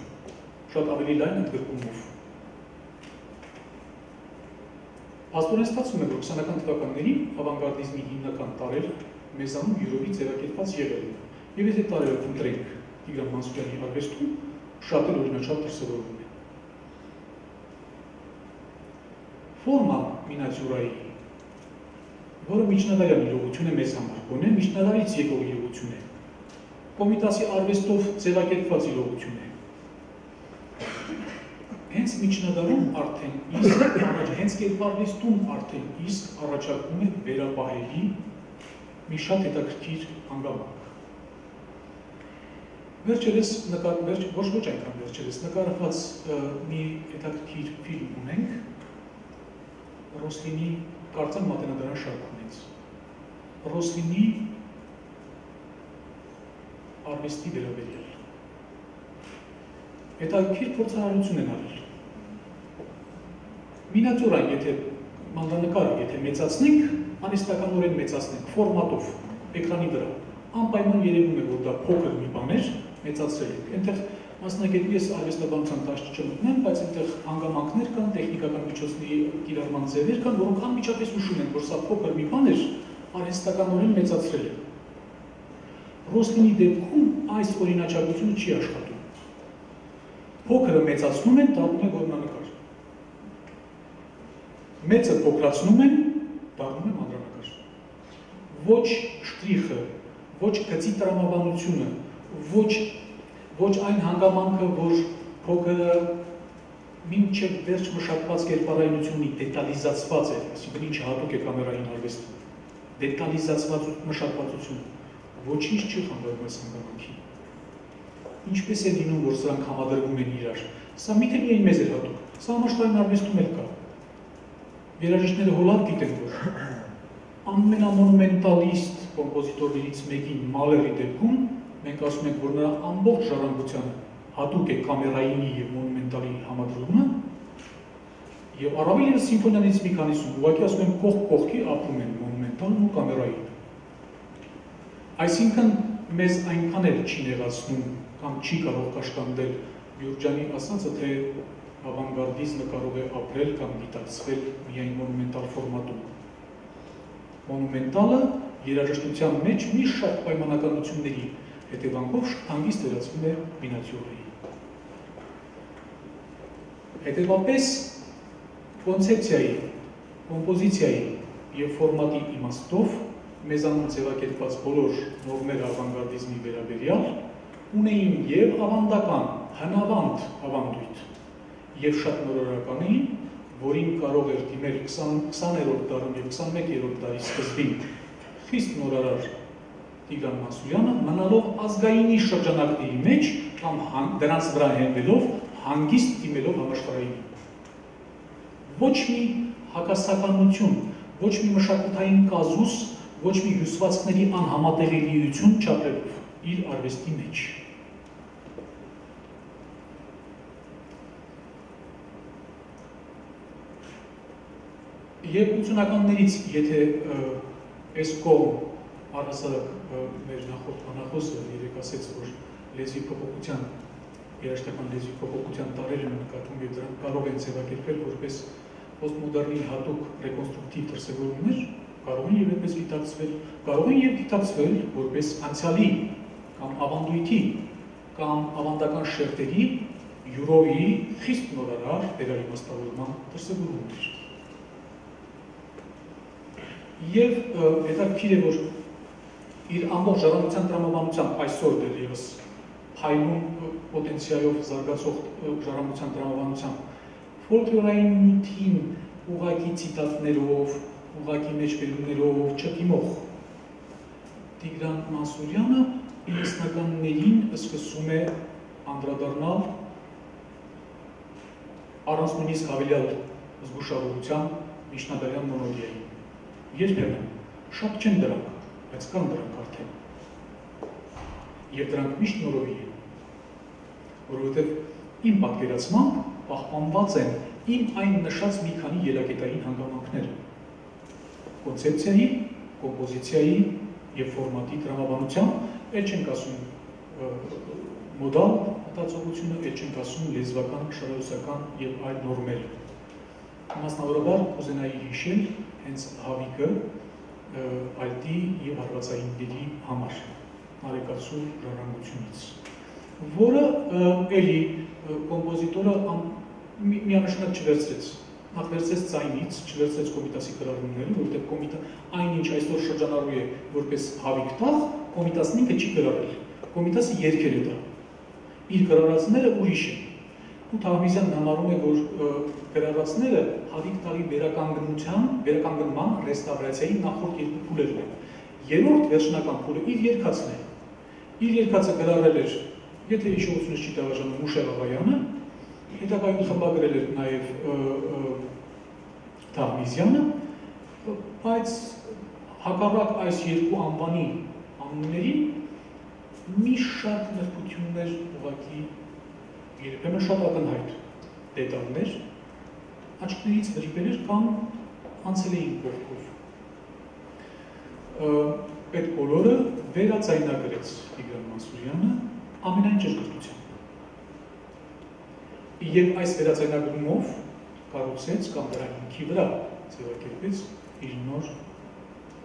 Շատ ավելի լայն ընդգրկումով։ Աստորեն ստացվում է, որ 20-ական թվականներին ավանգարդիզմի հիմնական տարեր մեզանում յուրովի ձևակերպված եղել են։ Եվ եթե տարերը ընտրենք Տիգրան Մանսուրյանի արվեստում, շատ էլ օրինաչափ դրսևորվում է։ ֆորմա մինատյուրայի, որը միջնադարյան իրողություն է մեզ համար, գոնե միջնադարից եկող իրողություն է, կոմիտասի արվեստով ձևակերպված իրողություն է։ Հենց միջնադարում արդեն իսկ հենց կերպարվեստում արդեն իսկ առաջարկում է վերապահելի մի շատ հետաքրքիր հանգամանք։ Վերջերս նկար, վերջ, ոչ ոչ այնքան վերջերս նկարված մի հետաքրքիր ֆիլմ ունենք, Ռոսլինի կարծեմ մատենադարան շարքունից։ Ռոսլինի արվեստի վերաբերյալ։ Հետաքրքիր փորձառություն են արել։ Մինատյուրան, եթե մանրանկարը, եթե մեծացնենք, անհստականորեն մեծացնենք ֆորմատով էկրանի վրա, անպայման երևում է, որ դա փոքր մի բան էր, մեծացրել ենք։ Այնտեղ Մասնագետի ես արվեստաբանության տաշ չմտնեմ, բայց այնտեղ հանգամանքներ կան, տեխնիկական միջոցների կիրառման ձևեր կան, որոնք անմիջապես ուշում են, որ սա փոքր մի բան էր, արհեստականորեն մեծացրել է։ Ռոսլինի դեպքում այս օրինաչափությունը չի աշխատում։ Փոքրը մեծացնում են, դառնում է որմնանկար։ Մեծը փոքրացնում են, դառնում է մանրանկար։ Ոչ շտրիխը, ոչ գծի տրամաբանությունը, ոչ ոչ այն հանգամանքը, որ փոքրը մինչև վերջ մշակված կերպարայնությունի դետալիզացված է, այսինքն ինչ հատուկ է կամերային արվեստում, դետալիզացված մշակվածություն, ոչինչ չի խանգարում այս հանգամանքին։ Ինչպես է լինում, որ սրանք համադրվում են իրար։ Սա միթե միայն մեզ է հատուկ, սա համաշխարհային արվեստում էլ կա։ Երաժիշտները հոլավ գիտեն, որ ամենամոնումենտալիստ կոմպոզիտորներից մեկին Մալերի դեպքում մենք ասում ենք, որ նրա ամբողջ ժառանգության հատուկ է կամերայինի եւ մոնումենտալի համադրումը եւ առավել եւս սիմֆոնիանից մի քանիսում ուղղակի ասում եմ կողք կողքի ապրում են մոնումենտալն ու կամերային այսինքն մեզ այնքան էլ չի նեղացնում կամ չի կարող կաշկանդել Յուրջանի ասածը թե ավանգարդիզմը կարող է ապրել կամ դիտակցվել միայն մոնումենտալ ֆորմատում մոնումենտալը երաժշտության մեջ մի շատ պայմանականությունների հետևանքով հանգիստ վերածվում է մինատյուրայի Հետևապես կոնցեպցիայի, կոմպոզիցիայի եւ ֆորմատի իմաստով մեզանում ձևակերպված բոլոր նորմեր ավանգարդիզմի վերաբերյալ ունեին եւ ավանդական, հնավանդ ավանդույթ եւ շատ նորորական էին, որին կարող էր դիմել 20 20-րդ դարում եւ 21-րդ դարի սկզբին խիստ նորարար Տիգրան Մասուրյանը մնալով ազգայինի շրջանակների մեջ կամ դրանց վրա հենվելով հանգիստ դիմելով համաշխարհային։ Ոչ մի հակասականություն, ոչ մի մշակութային կազուս, ոչ մի հյուսվածքների անհամատեղելիություն չապրելով իր արվեստի մեջ։ Եվ 80-ականներից, եթե այս կողմ առհասարակ մեր նախորդ անախոսը երեք ասեց, որ լեզվի փոփոխության երաշտական լեզվի փոփոխության տարրեր են նկատվում եւ դրանք կարող են ձևակերպել որպես պոստմոդեռնի հատուկ ռեկոնստրուկտիվ դրսևորումներ, կարող են եւ այդպես դիտակցվել, կարող են եւ դիտակցվել որպես անցյալի կամ ավանդույթի կամ ավանդական շերտերի յուրոյի խիստ նորարար վերաիմաստավորման դրսևորումներ։ Եվ հետաքրքիր է, որ իր ամբողջ ժառանգության տրամաբանությամբ այսօր դեռ եւս հայնում պոտենցիալով զարգացող ժառանգության տրամաբանությամբ ֆոլկլորային նյութին ուղակի ցիտատներով, ուղակի մեջբերումներով չդիմող Տիգրան Մանսուրյանը 90-ականներին սկսում է անդրադառնալ առանց նույնիսկ հավելյալ զգուշավորության միջնադարյան մոնոլոգիային։ Երբեմն շատ չեն դրանք, բայց կան դրանք արդեն եւ դրանք միշտ նորովի են որովհետեւ իմ պատկերացմամբ պահպանված են իմ այն նշած մի քանի ելակետային հանգամանքները կոնցեպցիայի, կոմպոզիցիայի եւ ֆորմատի տրամաբանությամբ էլ չենք ասում մոդալ մտածողությունը, էլ չենք ասում լեզվական, շարուսական եւ այլ նորմեր։ Մասնավորաբար կուզենայի հիշել հենց հավիկը այդի եւ հարվածային համար արեկացու ժառանգությունից, որը էլի կոմպոզիտորը միանշանակ չվերցրեց նախ վերցրեց ցայնից, չվերցրեց կոմիտասի գրառումները, որտեղ կոմիտա այնինչ այսօր շրջանառու է որպես հավիք տաղ, կոմիտասն ինքը չի գրառել։ Կոմիտասը երկել է դա։ Իր գրառածները ուրիշ են։ Ու Թահմիզյանն համարում է, որ գրառածները հավիք տաղի վերականգնության, վերականգնման, ռեստավրացիայի նախորդ երկու փուլերն են։ Երրորդ վերջնական փուլը իր երկացն է իր երկացը գրառել էր, եթե հիշողությունս չի դավաճանում Մուշել Աղայանը, հետագայում խմբագրել էր նաև Թահմիզյանը, բայց հակառակ այս երկու անվանի անուններին մի շատ նրբություններ ուղակի երբեմն շատ ակնհայտ դետալներ աչքներից վրիպել էր կամ անցել էին կողքով այդ բոլորը վերածայնագրեց Տիգրան Մասուրյանը ամենայն ճշգրտությամբ։ Եվ այս վերածայնագրումով կառուցեց կամ դրա հիմքի վրա ձևակերպեց իր նոր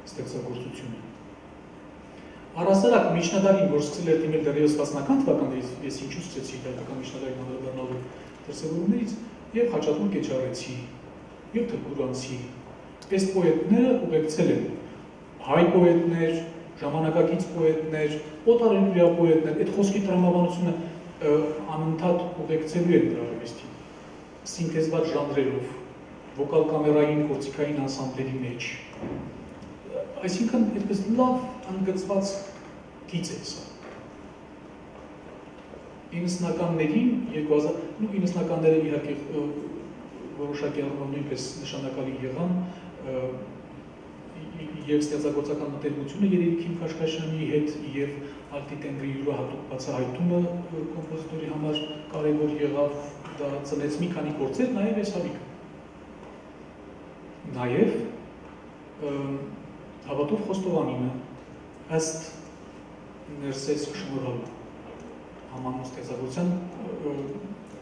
ստեղծագործությունը։ Առասարակ միջնադարին, որ սկսել էր դիմել դեռևս 60-ական թվականներից, ես ինչու սկսեցի հայկական միջնադարին անդրադառնալու դրսևորումներից, եւ Խաչատուր Կեչարեցի, եւ Թրկուրանցի, այս պոետները ուղեկցել են հայ պոետներ, ժամանակակից պոետներ, օտարերյա պոետներ, այդ խոսքի տրամաբանությունը անընդհատ ուղեկցելու են դրա արվեստին, սինթեզված ժանրերով, վոկալ կամերային գործիքային անսամբլերի մեջ։ Այսինքն այդպես լավ անգծված գիծ է սա։ 90-ականներին 2000 նու 90-ականները իհարկե որոշակի առումով նույնպես նշանակալի եղան եւ ստեղծագործական մտերմությունը երևի Քիմ Քաշքաշյանի հետ եւ Ալտի տեմբրի յուրահատուկ բացահայտումը կոմպոզիտորի համար կարևոր եղավ, դա ծնեց մի քանի գործեր, նաեւ այս հավիքը։ Նաեւ հավատով Խոստովանինը ըստ ներսես շնորհալու համանուն ստեղծագործության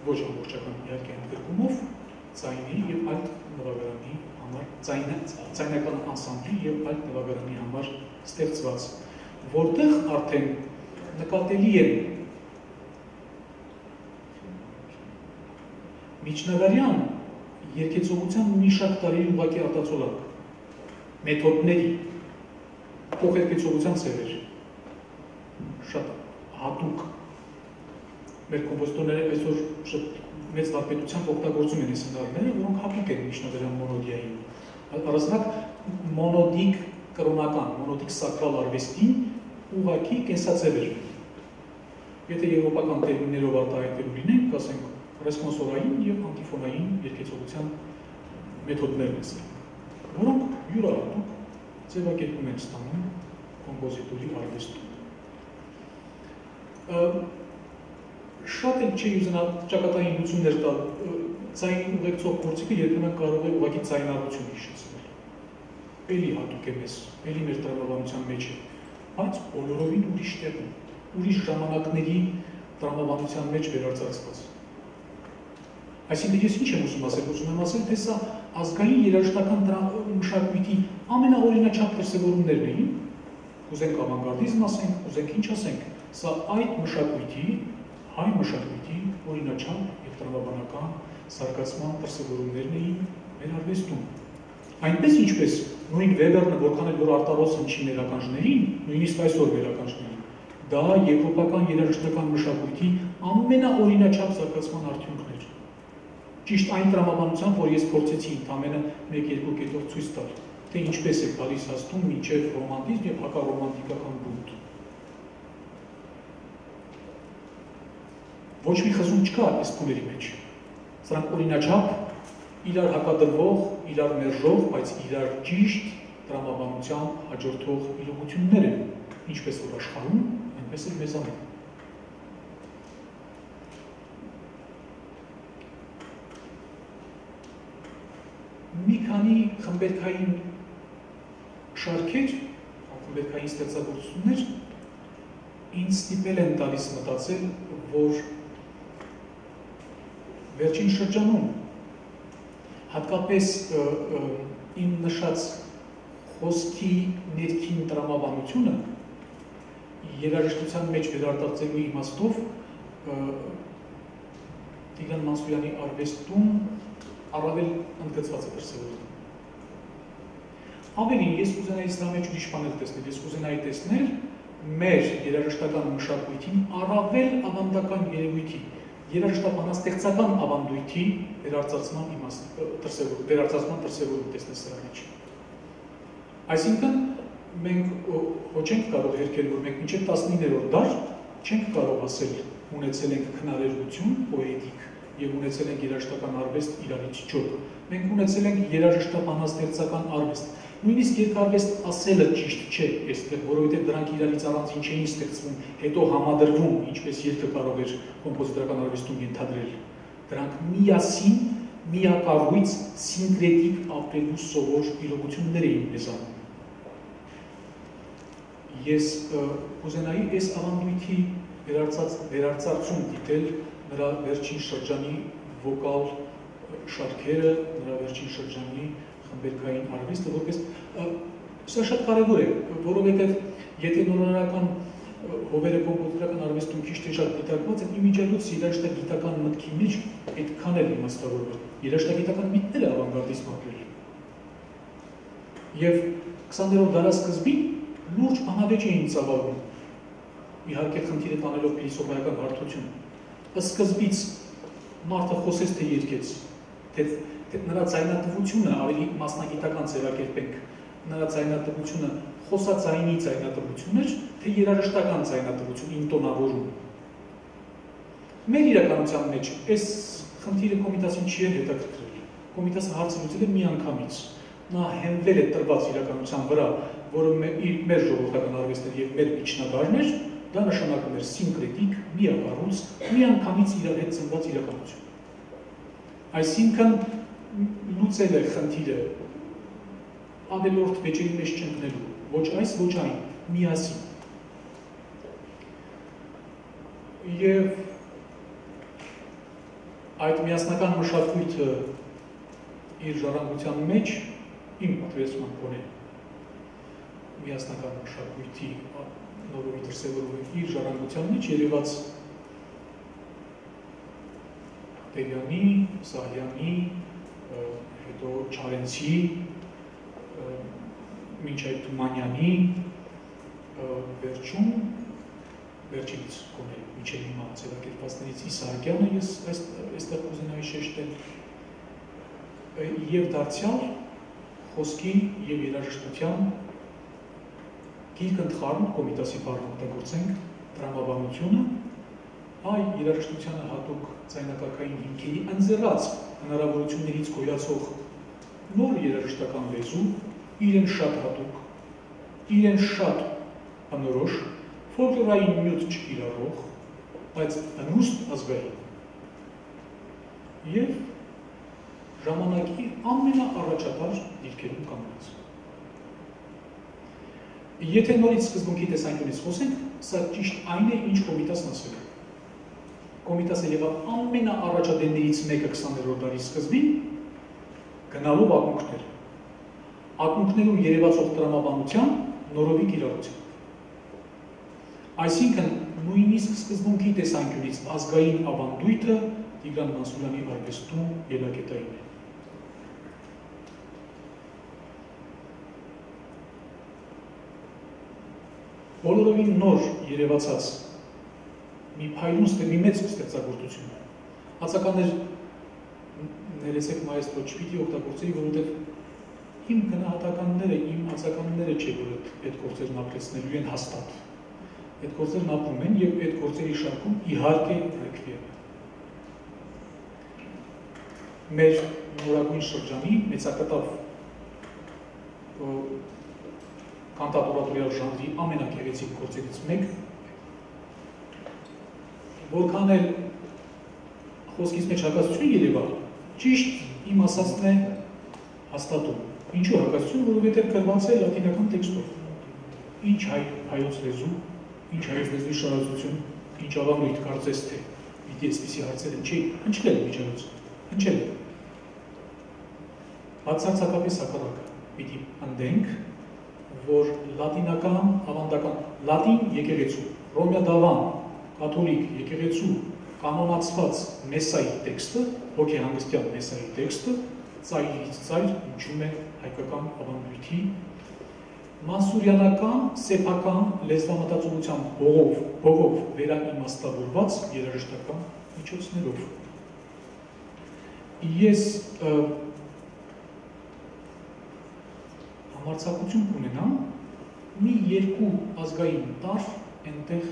ոչ ամբողջական իհարկե ընդգրկումով ցայնի եւ այլ նվագարանի համար ցայնը ցայնական անսամբլի եւ այլ նվագարանի համար ստեղծված որտեղ արդեն նկատելի է միջնավարյան երկեցողության մի շարք տարի ուղակի արտացոլակ մեթոդների փոխերկեցողության ծևեր շատ հատուկ մեր կոմպոզիտորները այսօր շատ մեծ վարպետությամբ օգտագործում են այս հնարները, որոնք հատուկ են միջնադարյան մոնոդիային։ Առանձնակ մոնոդիկ կրոնական, մոնոդիկ սակրալ արվեստին ուղակի կենսացել էր։ Եթե եվրոպական տերմիններով արտահայտելու լինենք, ասենք ռեսպոնսորային եւ անտիֆոնային երկեցողության մեթոդներն են, որոնք յուրահատուկ ձևակերպում են ստանում կոմպոզիտորի արվեստում շատ էլ չի ճակատային լուծումներ տալ ցային ուղեկցող գործիքը երբեմն կարող է ուղղակի ցայնառություն հիշեցնել։ Էլի հատուկ է մեզ, էլի մեր տրամաբանության մեջ է, բայց բոլորովին ուրիշ տեղ է, ուրիշ ժամանակների տրամաբանության մեջ վերարձակված։ Այսինքն ես ինչ եմ ուզում ասել, ուզում եմ ասել, թե սա ազգային երաժշտական մշակույթի ամենաօրինաչափ դրսևորումներն էին, ուզենք ավանգարդիզմ ասենք, ուզենք ինչ ասենք, սա այդ մշակույթի հայ մշակույթի օրինաչափ եւ տրամաբանական զարգացման դրսևորումներն էին մեր արվեստում։ Այնպես ինչպես նույն Վեբերնը որքան էլ որ արտարոսն չի մեր ականջներին, նույնիսկ այսօր մեր ականջներին, դա եվրոպական երաժշտական մշակույթի ամենաօրինաչափ զարգացման արդյունքն էր։ Ճիշտ այն տրամաբանությամբ, որ ես փորձեցի ընդամենը 1-2 կետով ցույց տալ, թե ինչպես է գալիս հասնում մինչև ռոմանտիզմ եւ հակառոմանտիկական բունտ։ Ոչ մի խզում չկա այս փուլերի մեջ։ Սրանք օրինաչափ իրար հակադրվող, իրար մերժող, բայց իրար ճիշտ տրամաբանությամբ հաջորդող իրողություններ են, ինչպես որ աշխարհում, այնպես էլ մեզանում։ Մի քանի խմբերքային շարքեր, խմբերքային ստեղծագործություններ ինձ ստիպել են տալիս մտածել, որ վերջին շրջանում հատկապես իմ նշած խոսքի ներքին տրամաբանությունը երաժշտության մեջ վերարտացելու իմաստով Տիգրան Մանսուրյանի արվեստում առավել ընդգծված է դրսևորվում։ Ավելին, ես կուզենայի սրա մեջ ուրիշ բաներ տեսնել, ես կուզենայի տեսնել մեր երաժշտական մշակույթին առավել ավանդական երևույթի, երաժշտաբանաստեղծական ավանդույթի վերարծացման իմաստ դրսևոր վերարծացման դրսևորում տեսնել սրա մեջ։ Այսինքն մենք ոչ ենք կարող երկել, որ մենք մինչև 19-րդ դար չենք կարող ասել ունեցել ենք քնարերություն պոետիկ եւ ունեցել ենք երաժշտական արվեստ իրարից ճոք։ Մենք ունեցել ենք երաժշտաբանաստեղծական արվեստ նույնիսկ երկարվեստ ասելը ճիշտ չէ այստեղ, որովհետև դրանք իրարից առանձին չէին ստեղծվում, հետո համադրվում, ինչպես երգը կարող էր կոմպոզիտորական արվեստում ենթադրել։ Դրանք միասին միակառույց սինկրետիկ ապրելու սովոր իրողություններ էին մեզանում։ Ես կուզենայի այս ավանդույթի վերարծած վերարծացում դիտել նրա վերջին շրջանի վոկալ շարքերը, նրա վերջին շրջանի խմբերքային արվեստը որպես սա շատ կարևոր է, որովհետև եթե նորարարական հովերը կոմպոզիտորական արվեստում քիչ թե շատ դիտարկված են, իմիջիալուց երաշտագիտական մտքի մեջ այդքան էլ իմաստավորված։ Երաշտագիտական միտքն էլ ավանգարդիզմ ապրել։ Եվ 20-րդ դարաշրջանի լուրջ անավեճ էին ծավալում։ Իհարկե խնդիրը տանելով փիլիսոփայական հարթություն։ Սկզբից մարդը խոսեց թե երկեց, թե, թե նրա ցայնատվությունը ավելի մասնագիտական ձևակերպենք, նրա ցայնատվությունը խոսածայինի ցայնատվություն էր, թե երաժշտական ցայնատվություն, ինտոնավորում։ Մեր իրականության մեջ այս խնդիրը կոմիտասին չի հետաքրքրել։ Կոմիտասը հարցը լուծել է մի անգամից նա հենվել է տրված իրականության վրա, որը մեր, ժողովրդական արվեստն եւ մեր միջնադարն էր, դա նշանակում էր սինկրետիկ, միակառույց, միանգամից իրար հետ ծնված իրականություն։ Այսինքն լուծել է խնդիրը ավելորդ վեճերի մեջ չընկնելու, ոչ այս, ոչ այն, միասին։ Եվ այդ միասնական մշակույթը իր ժառանգության մեջ իմ պատվեցման կոնե միասնական մշակույթի նորովի դրսևորում իր ժառանգության մեջ երևաց Տերյանի, Սահյանի, հետո Չարենցի, մինչ այդ Թումանյանի, վերջում, վերջինից կոնել, միջև հիմա ծևակերպասներից Իսահակյանը ես այստեղ կուզենայի շեշտել, և դարձյալ խոսքի եւ երաժշտության գիրք ընդխառն կոմիտասի բառն օգտագործենք դրամաբանությունը այ երաժշտությանը հատուկ ցայնակակային հիմքերի ընձեռած հնարավորություններից գոյացող նոր երաժշտական լեզու իրեն շատ հատուկ իրեն շատ անորոշ ֆոլկլորային նյութ չկիրառող բայց հնուստ ազգային եւ ժամանակի ամենաառաջատար դիրքերում կանգնած։ Եթե նորից սկզբունքի տեսանկյունից խոսենք, սա ճիշտ այն է, ինչ կոմիտասն ասել է։ Կոմիտասը եղավ ամենաառաջադեններից մեկը 20-րդ դարի սկզբին գնալով ակունքներ։ Ակունքներում երևացող տրամաբանության նորովի կիրառություն։ Այսինքն նույնիսկ սկզբունքի տեսանկյունից ազգային ավանդույթը Տիգրան Մանսուրյանի արվեստում ելակետային է։ բոլորովին նոր երևացած մի փայլուն մի մեծ ստեղծագործություն է։ Հացականներ ներեցեք մայստրո չպիտի օգտագործեի, որովհետև իմ գնահատականները, իմ հացականները չէ, որ այդ գործերն ապրեցնելու են հաստատ։ Այդ գործերն ապրում են եւ այդ գործերի շարքում իհարկե ռեքվիեմ է։ Մեր նորագույն շրջանի մեծակտավ կանտատորատորիալ ժանրի ամենակեղեցիկ գործերից մեկ, որքան էլ խոսքից մեջ հակասություն երևա, ճիշտ իմ ասածն է հաստատում։ Ինչու հակասություն, որովհետև գրված է լատինական տեքստով։ Ինչ հայ հայոց լեզու, ինչ հայոց լեզվի շարածություն, ինչ ավանդույթ կարծես թե պիտի այսպիսի հարցեր են, չի, հնչել միջանոց, հնչել Բացարձակապես հակառակը պիտի ընդենք որ լատինական ավանդական լատին եկեղեցու, Ռոմյա դավան, կաթոլիկ եկեղեցու կանոնացված մեսայի տեքստը, հոգեհանգստյան մեսայի տեքստը ծայրից ծայր ինչում է հայկական ավանդույթի մասուրյանական սեփական լեզվամտածողության բողով բողով վերաիմաստավորված երաժշտական միջոցներով ես համարցակություն կունենամ մի երկու ազգային տարր այնտեղ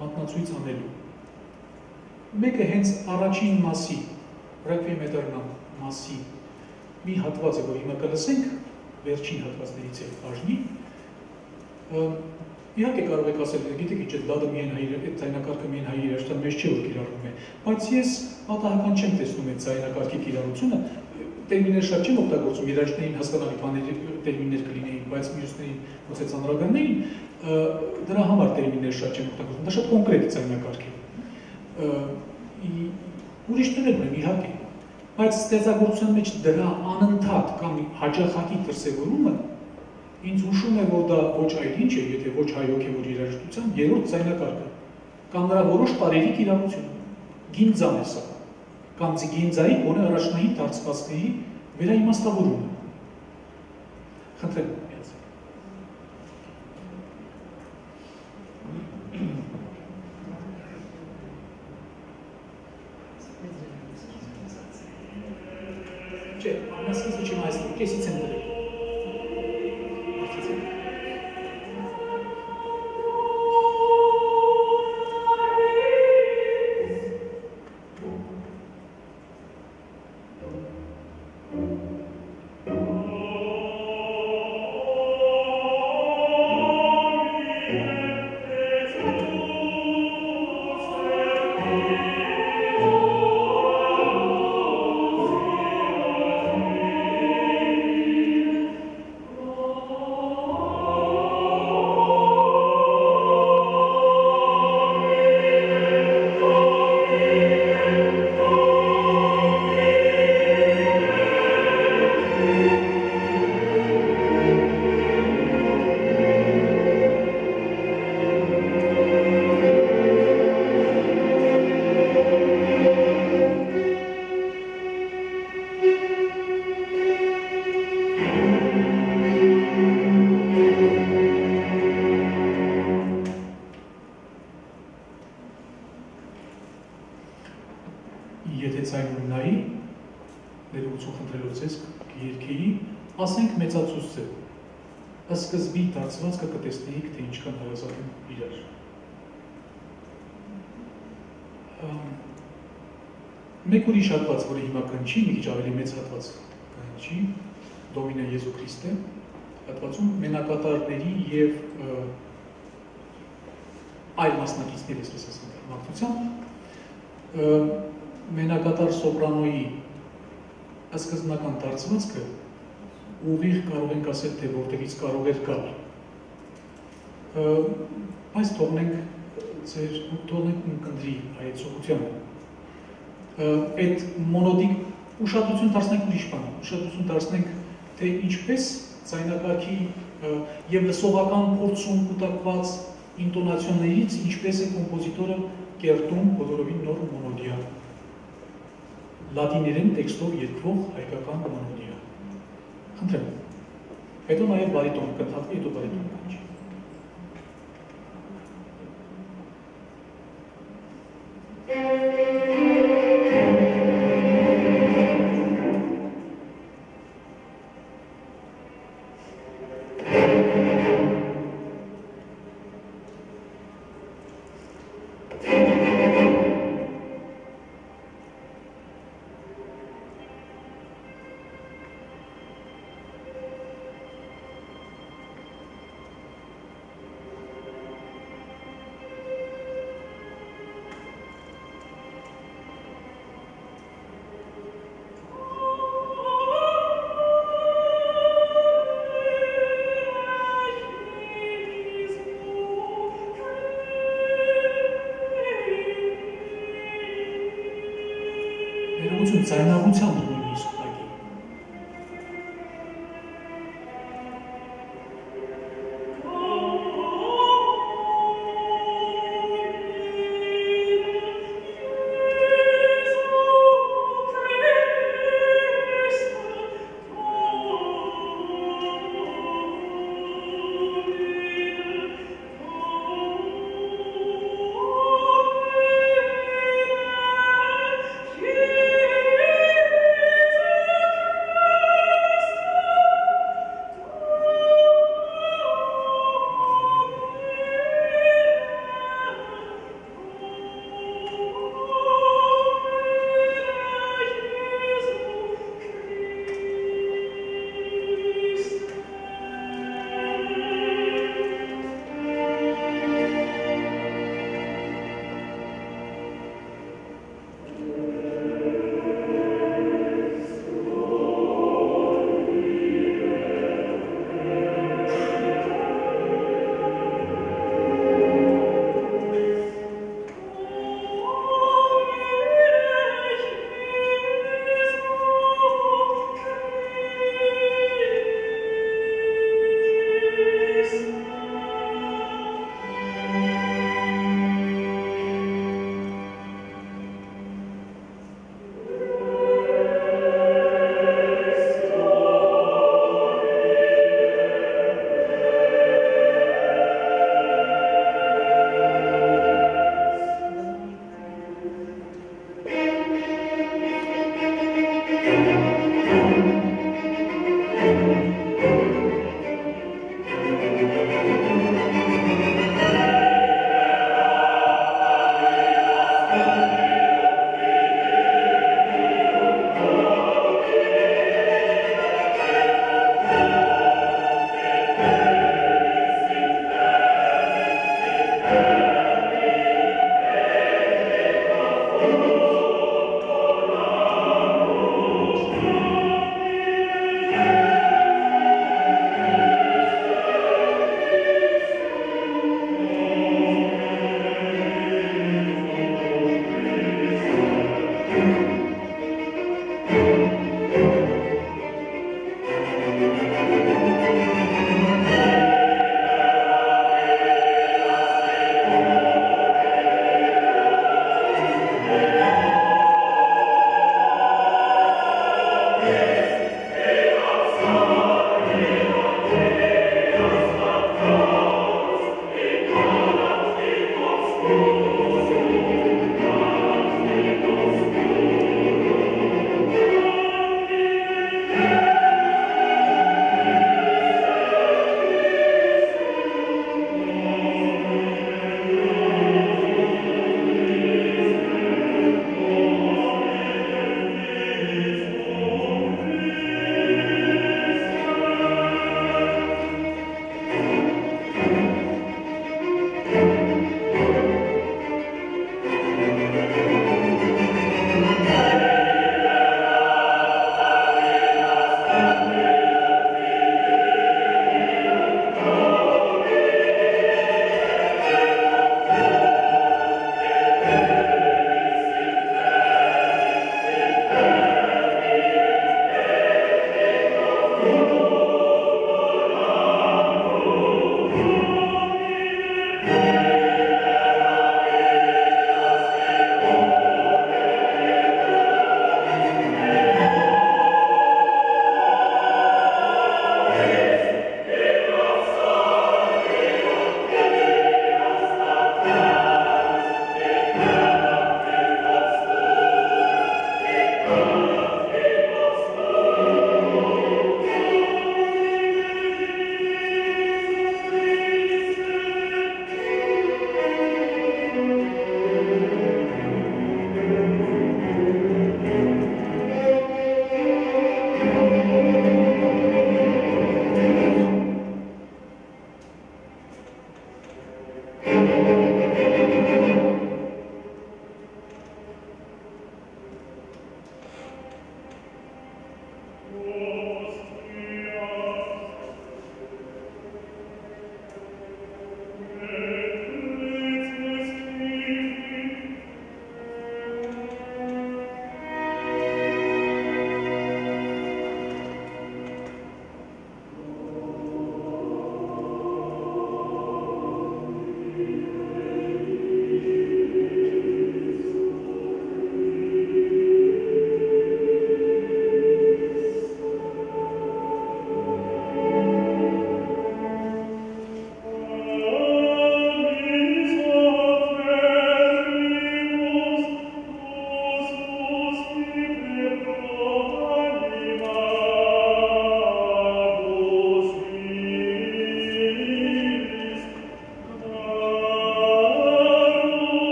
մատնացույց անելու։ Մեկը հենց առաջին մասի, ռեքվիեմ էտերնամ մասի մի հատված է, որ հիմա կլսենք, վերջին հատվածներից է բաժնի, իհարկե կարող եք ասել, գիտեք ինչ է դադը միայն հայ այդ ձայնակարգը միայն հայ երաշտան մեջ չէ որ կիրառվում է, բայց ես պատահական չեմ տեսնում այդ ձայնակարգի կիրառությունը, տերմիններ շատ չեմ օգտագործում, երաժշտներին հասկանալի բաների տերմիններ կլինեին, բայց մյուսներին ոնց է ծանրագաններին, դրա համար տերմիններ շատ չեմ օգտագործում։ Դա շատ կոնկրետ ցանկարկ է։ Ուրիշ տներ ունեմ իհարկե, բայց ստեղծագործության մեջ դրա անընդհատ կամ հաջախակի դրսևորումը ինձ հուշում է, որ դա ոչ այլ ինչ է, եթե ոչ հայ հոգևոր երաժշտության երրորդ ցանկարկը կամ նրա որոշ տարերի կիրառությունը։ Գինձան է սա կամ զիգինձայի գոնե առաջնային դարձվածքների վերաիմաստավորումը։ Խնդրեմ Չէ, ամենասկզբը չեմ այս կեսից եմ դրել։ Մեկ ուրիշ հատված, որը հիմա կնչի, մի քիչ ավելի մեծ հատված կնչի, Դոմինե Եզու Քրիստե, հատվածում մենակատարների եւ այլ մասնակիցների, այսպես ասենք, մարդության մենակատար սոպրանոյի սկզբնական դարձվածքը ուղիղ կարող ենք ասել, թե որտեղից կարող էր գալ։ Այս թողնենք ձեր թողնենք ունկնդրի հայեցողությանը։ Այդ մոնոդիկ ուշադրություն դարձնենք ուրիշ բան, ուշադրություն դարձնենք, թե ինչպես ցայնակարգի եւ լսողական փորձում կուտակված ինտոնացիաներից ինչպես է կոմպոզիտորը կերտում բոլորովին նոր մոնոդիա լատիներեն տեքստով երկվող հայկական կանոնիա։ Խնդրեմ։ Հետո նաև բարիտոն կընդհատվի, հետո բարիտոն ձայնավորությամբ հատված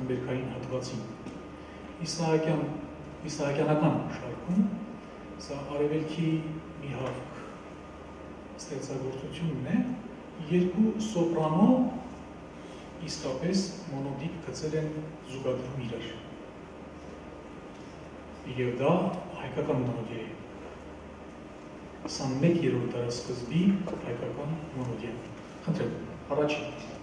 խմբերքային հատվածին։ Իսահակյան Իսահակյանական շարքում սա արևելքի մի հավք ստեղծագործությունն է, երկու սոպրանո իսկապես մոնոդիկ գծեր են զուգադրում իրար։ Եվ դա հայկական մոնոդիա է։ 21-րդ դարաշրջանի հայկական մոնոդիա։ Խնդրեմ, առաջին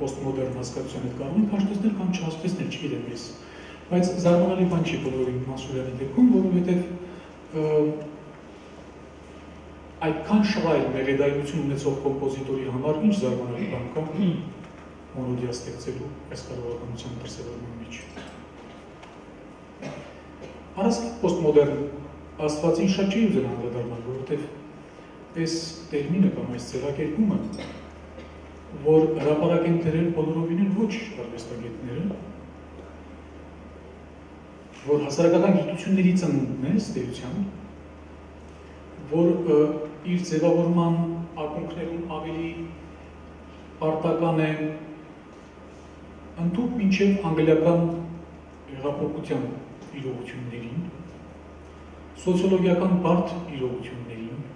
պոստմոդեռն հասկացության հետ կարող ենք հաշտեցնել կամ չհաշտեցնել, չգիտեմ ես։ Բայց զարմանալի բան չի բոլորին Մասուրյանի դեպքում, որովհետև այդքան շղայլ մեղեդայություն ունեցող կոմպոզիտորի համար ինչ զարմանալի բան կա մոնոդիա ստեղծելու այս կարողականության դրսևորման մեջ։ Առանց պոստմոդեռն աստվածին շատ չի ուզել անդրադառնալ, որովհետև այս տերմինը կամ այս ձևակերպումը որ հրապարակ են դրել բոլորովին էլ ոչ արվեստագետները, որ հասարակական գիտությունների ծնունդն է ստեյության, որ իր ձևավորման ակունքներում ավելի պարտական է ընդհուպ մինչև անգլիական հեղափոխության իրողություններին, սոցիոլոգիական բարդ իրողություններին,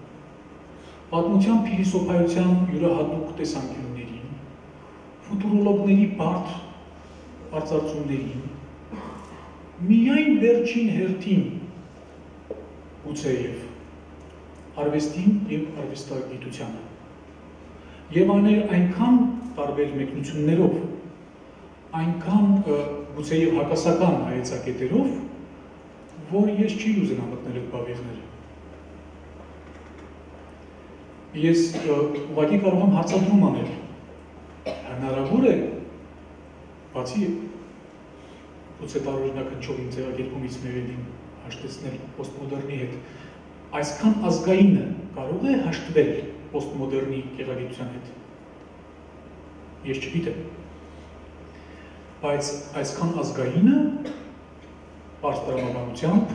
պատմության փիլիսոփայության յուրահատուկ տեսանկյուններին, ֆուտուրոլոգների բարդ արծարծումներին, միայն վերջին հերթին գուցեև արվեստին եւ արվեստագիտությանը։ Եվ անել այնքան տարբեր մեկնություններով, այնքան գուցեև հակասական հայեցակետերով, որ ես չի ուզենա մտնել այդ բավիղները։ Ես ուղղակի կարող եմ հարցադրում անել հնարավոր է բացի գուցե տարօրինակ հնչողին ձևակերպումից մերելին հաշտեցնել պոստմոդեռնի հետ այսքան ազգայինը կարող է հաշտվել պոստմոդեռնի գեղագիտության հետ ես չգիտեմ բայց այսքան ազգայինը պարստրամաբանությամբ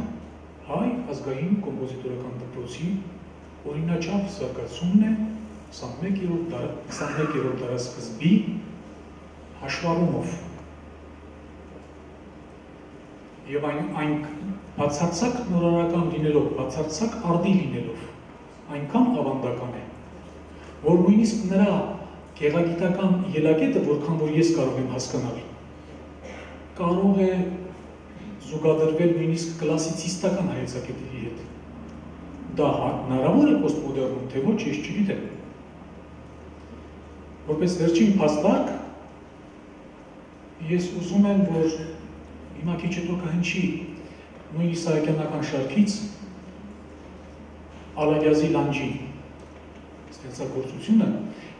հայ ազգային կոմպոզիտորական դպրոցի օրինաչափ զարգացումն է 21-րդ դար 21-րդ դարաշրջանի հաշվառումով եւ այն այն բացարձակ նորարարական լինելով, բացարձակ արդի լինելով, այնքան ավանդական է, որ նույնիսկ նրա գեղագիտական ելակետը, որքան որ ես կարող եմ հասկանալ, կարող է զուգադրվել նույնիսկ կլասիցիստական հայեցակետերի հետ։ Դա հնարավոր է պոստմոդեռնում, թե ոչ, ես չգիտեմ որպես վերջին փաստարկ ես ուզում եմ, որ հիմա քիչ հետո կհնչի նույն իսահակյանական շարքից Ալագյազի լանջի ստեղծագործությունը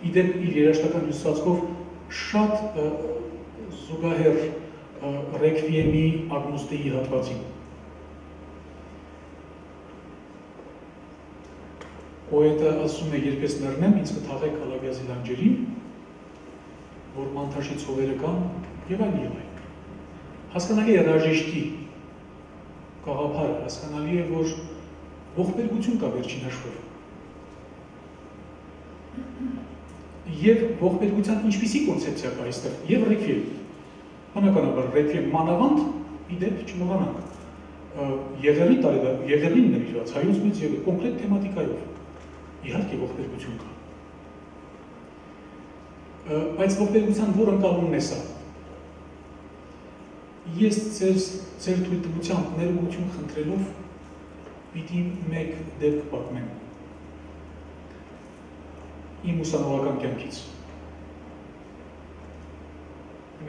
իդեպ իր երաշտական հյուսվածքով շատ զուգահեռ ռեկվիեմի ագնոստեի հատվածին Պոետը ասում է, երբ ես լեռնեմ, ինձ կթաղեք Ալավյազի լանջերին, որ մանթաշի ցովերը կան եւ այլ եւ այլ։ Հասկանալի է ռաժիշտի գաղափարը, հասկանալի է, որ ողբերգություն կա վերջին հաշվով։ Եվ ողբերգության ինչպիսի կոնցեպցիա կա այստեղ, եւ ռեկվիեմ։ Բնականաբար ռեկվիեմ մանավանդ իդեպ չմոռանանք Եղեռի տարեդա Եղեռին նվիրված հայոց մեծ եւ կոնկրետ թեմատիկայով իհարկե ողբերգություն կա։ Բայց ողբերգության որ ընկալումն է սա։ Ես ձեր ձեր թույլտվությամբ ներողություն խնդրելով պիտի մեկ դեպք պատմեմ իմ ուսանողական կյանքից։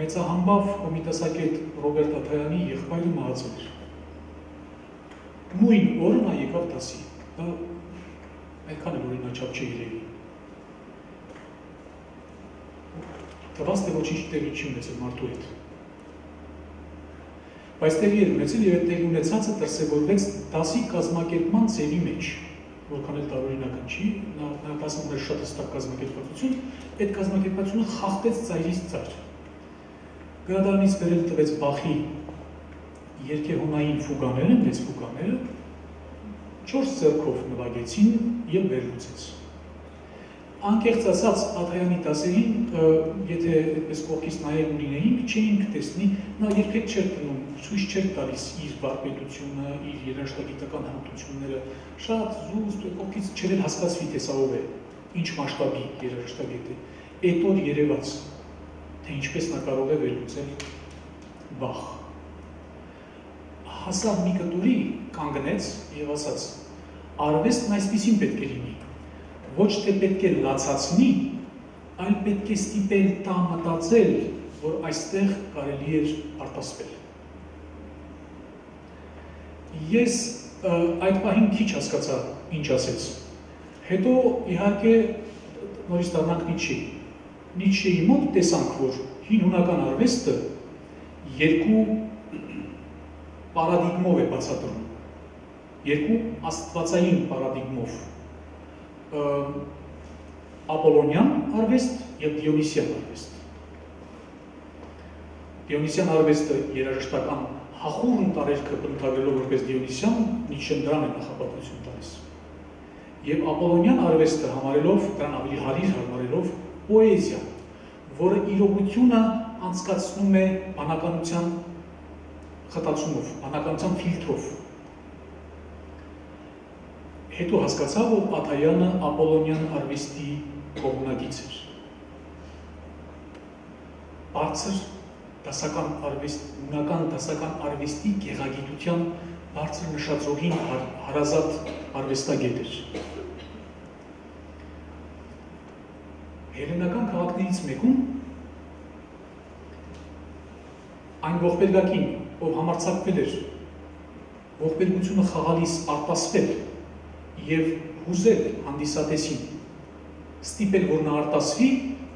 Մեծահամբավ կոմիտասակետ Ռոբերտ Աթայանի եղբայրը մահացել էր։ Նույն օրը նա եկավ դասի։ Դա այնքան էլ օրինաչափ չի երևի։ Թվաց թե ոչինչ տեղի չի ունեցել մարդու հետ։ Բայց տեղի էր ունեցել եւ այդ տեղի ունեցածը դրսևորվեց դասի կազմակերպման ձևի մեջ, որքան էլ տարօրինակ չի, նա նա ասում էր շատ հստակ կազմակերպվածություն, այդ կազմակերպությունը խախտեց ծայրից ծայր։ Գրադարանից վերել տվեց Բախի երկեհոնային ֆուգաները, մեծ ֆուգաները, 4 ձեռքով նվագեցին եւ վերլուծեց։ Անկեղծ ասած, Աթայանի դասերին, եթե այդպես կողքից նայել ունենեինք, չէինք տեսնի, նա երբեք չէր տնում, ցույց չէր տալիս իր վարպետությունը, իր երաժշտագիտական հմտությունները, շատ զուստ կողքից չէր հասկացվի թե սա ով է, ինչ մասշտաբի երաժշտագետ է։ Այդ օր երևաց, թե ինչպես նա կարող է վերլուծել Բախ հասավ մի կտուրի, կանգնեց եւ ասաց. արվեստն այսպեսին պետք է լինի։ Ոչ թե պետք է լացացնի, այլ պետք է ստիպել տա մտածել, որ այստեղ կարելի է արտասվել։ Ես այդ պահին քիչ հասկացա ինչ ասեց։ Հետո իհարկե նորից դառնանք Նիչի։ Նիչեի մոտ տեսանք, որ հին հունական արվեստը երկու պարադիգմով է բացատրում։ Երկու աստվածային պարադիգմով։ Ապոլոնյան արվեստ եւ Դիոնիսյան արվեստ։ Դիոնիսյան արվեստը երաժշտական հախուռն տարերքը բնութագրելով որպես Դիոնիսյան, Նիչեն դրան է նախապատվություն տալիս։ Եվ Ապոլոնյան արվեստը համարելով, դրան ավելի հարիր համարելով պոեզիա, որը իրողությունը անցկացնում է բանականության խտացումով, բանականության ֆիլտրով։ Հետո հասկացա, որ Պաթայանը Ապոլոնյան արվեստի կողմնակից էր։ Բարձր դասական արվեստ, ունական դասական արվեստի գեղագիտության բարձր նշածողին հարազատ արվեստագետ էր։ Հելենական քաղաքներից մեկում այն ողբերգակին, ով համարցակվել էր ողբերգությունը խաղալիս արտասվել եւ հուզել հանդիսատեսին, ստիպել որ նա արտասվի,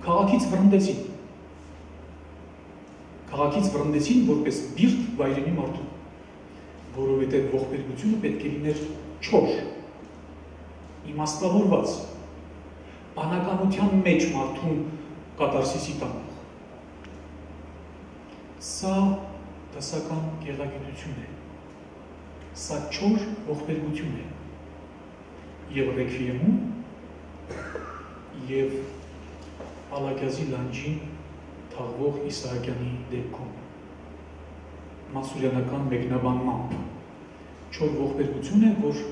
քաղաքից վրընդեցին քաղաքից վրընդեցին որպես բիրտ վայրենի մարդու, որովհետև ողբերգությունը պետք է լիներ չոր, իմաստավորված, բանականության մեջ մարդուն կատարսիսի տանող։ Սա դասական գեղագիտություն է, սա չոր ողբերգություն է, և ռեքվիեմում, և ալագյազի լանջին թաղվող Իսահակյանի դեպքում մասուրյանական մեկնաբանմամբ չոր ողբերգություն է, որ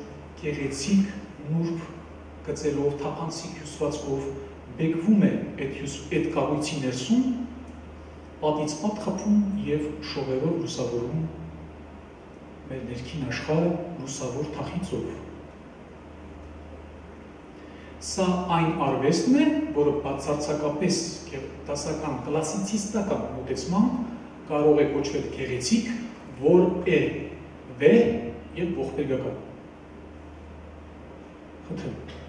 գեղեցիկ նուրբ գծելով թափանցիկ հյուսվածքով բեկվում է այդ այդ կառույցի ներսում, պատից պատ խփում եւ շողերով լուսավորում մեր ներքին աշխարհը լուսավոր թախիծով Սա այն արվեստն է, որը բացարձակապես դասական կլասիցիստական մոտեցմամբ կարող է կոչվել գեղեցիկ, որ է վեր եւ ողբերգական։ Խնդրեմ։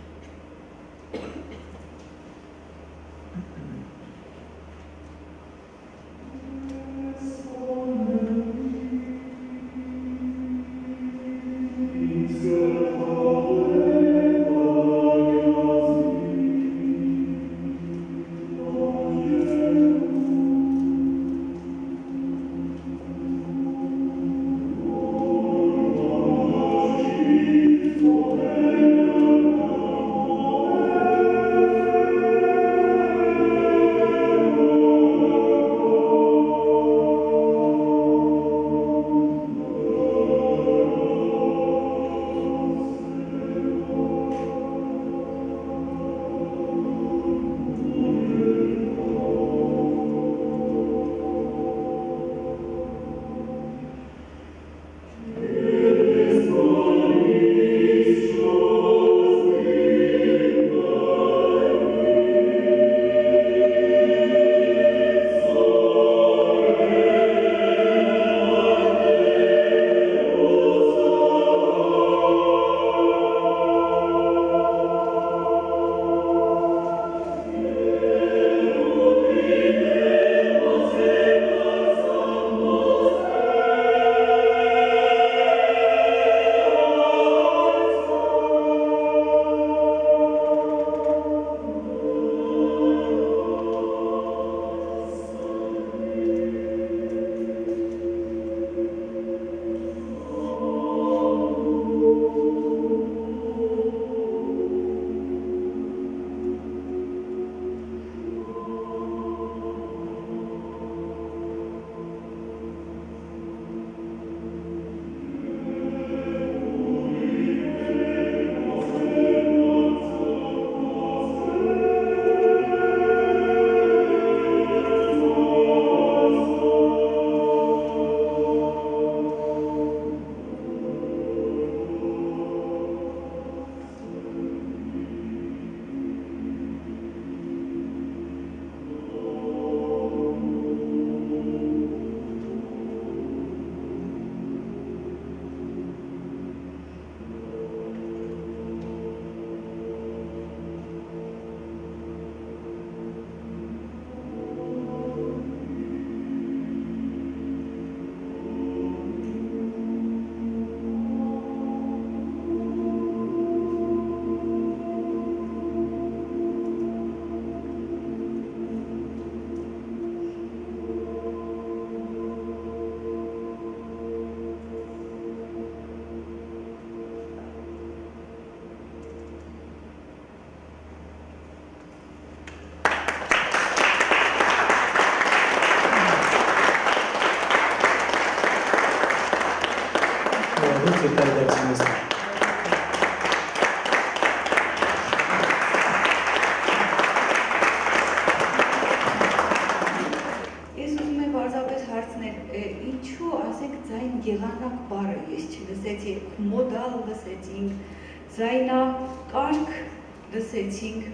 լսեցինք,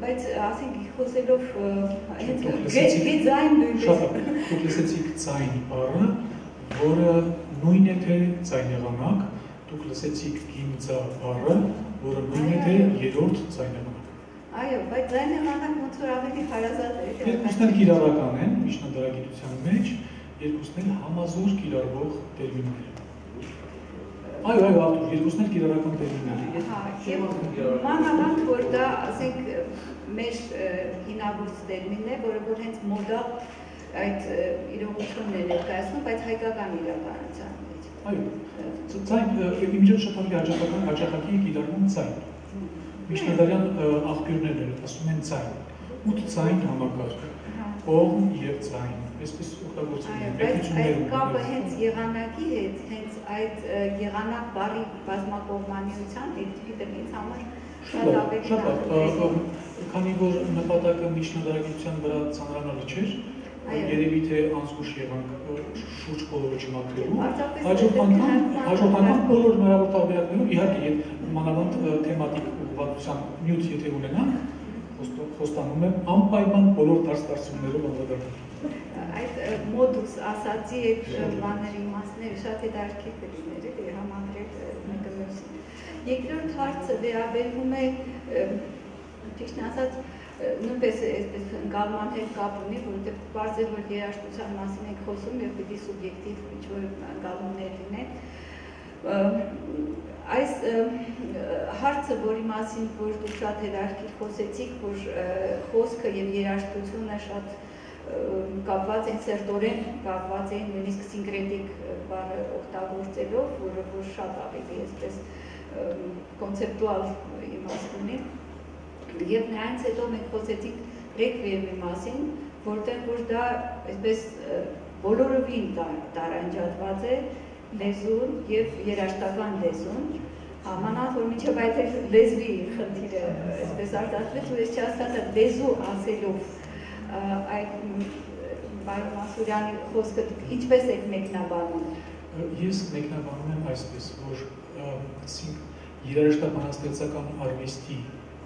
բայց ասենք խոսելով հենց գեձայն նույնպես շատ դուք լսեցիք ձայն բառը, որը նույն է թե ձայն եղանակ, դուք լսեցիք գիմձա բառը, որը նույն է թե երրորդ ձայն եղանակ։ Այո, բայց ձայնը մանակ ոնց որ ավելի հարազատ է։ Երկուսն էլ կիրառական են միջնադարագիտության մեջ, երկուսն էլ համազոր կիրառվող տերմիններ Այո, այո, Արտուր, երկուսն էլ կիրառական տերմիններ են։ Հա, եւ մանավանդ որ դա, ասենք, մեր հինավուրց տերմինն է, որը որ հենց մոդալ այդ իրողությունն է ներկայացնում, բայց հայկական իրականության մեջ։ Այո, ցայն իմիջիոտ շփոթի հաջողական հաջողակի կիրառում ցայն միջնադարյան աղբյուրներ են ասում են ցայն, ութ ցայն համակարգ, կողմ եւ ցայն, այսպես օգտագործում են պետությունները։ Այդ կապը հենց եղանակի հետ, հենց այդ եղանակ բարի բազմակողմանիության գիտեմ ինձ համար շատ ավելի շատ քանի որ նպատակը միջնադարագիտության վրա ծանրանալը չէր, երևի թե անզգուշ եղանք շուրջ բոլորը չմաքրելու։ Հաջորդ անգամ, հաջորդ անգամ բոլոր հնարավոր տարբերակներով իհարկե մանավանդ թեմատիկ ուղղվածության նյութ եթե ունենանք, խոստանում եմ անպայման բոլոր դարձդարձություններով անդրադառնալ։ Այդ մոդուս ասացի այդ բաների իմաստները շատ հետաքրքիր կլիներ էլի համադրել մեկը մյուսին։ Երկրորդ հարցը վերաբերվում է ճիշտ ասած նույնպես այսպես ընկալման հետ կապ ունի, որովհետև բարձ է որ երաժշտության մասին ենք խոսում եւ պիտի սուբյեկտիվ ինչ-որ ընկալումներ լինեն այս հարցը, որի մասին որ դուք շատ հետաքրքիր խոսեցիք, որ խոսքը եւ երաժշտությունը շատ կապված են սերտորեն, կապված են նույնիսկ սինկրետիկ բառը օգտագործելով, որը որ շատ ավելի այսպես կոնցեպտուալ իմաստ ունի։ Եվ նրանց հետո մենք խոսեցինք ռեկվիեմի մասին, որտեղ որ դա այսպես բոլորովին տարանջատված է լեզուն եւ երաշտական լեզուն Ամանալ որ միջև այդ լեզվի խնդիրը այսպես արտադրվեց ու ես չհասկացա լեզու ասելով այդ Բայրամ Ասուրյանի խոսքը ինչպես եք մեկնաբանում Ես մեկնաբանում եմ այսպես որ ասենք երաժշտաբանաստեղծական արվեստի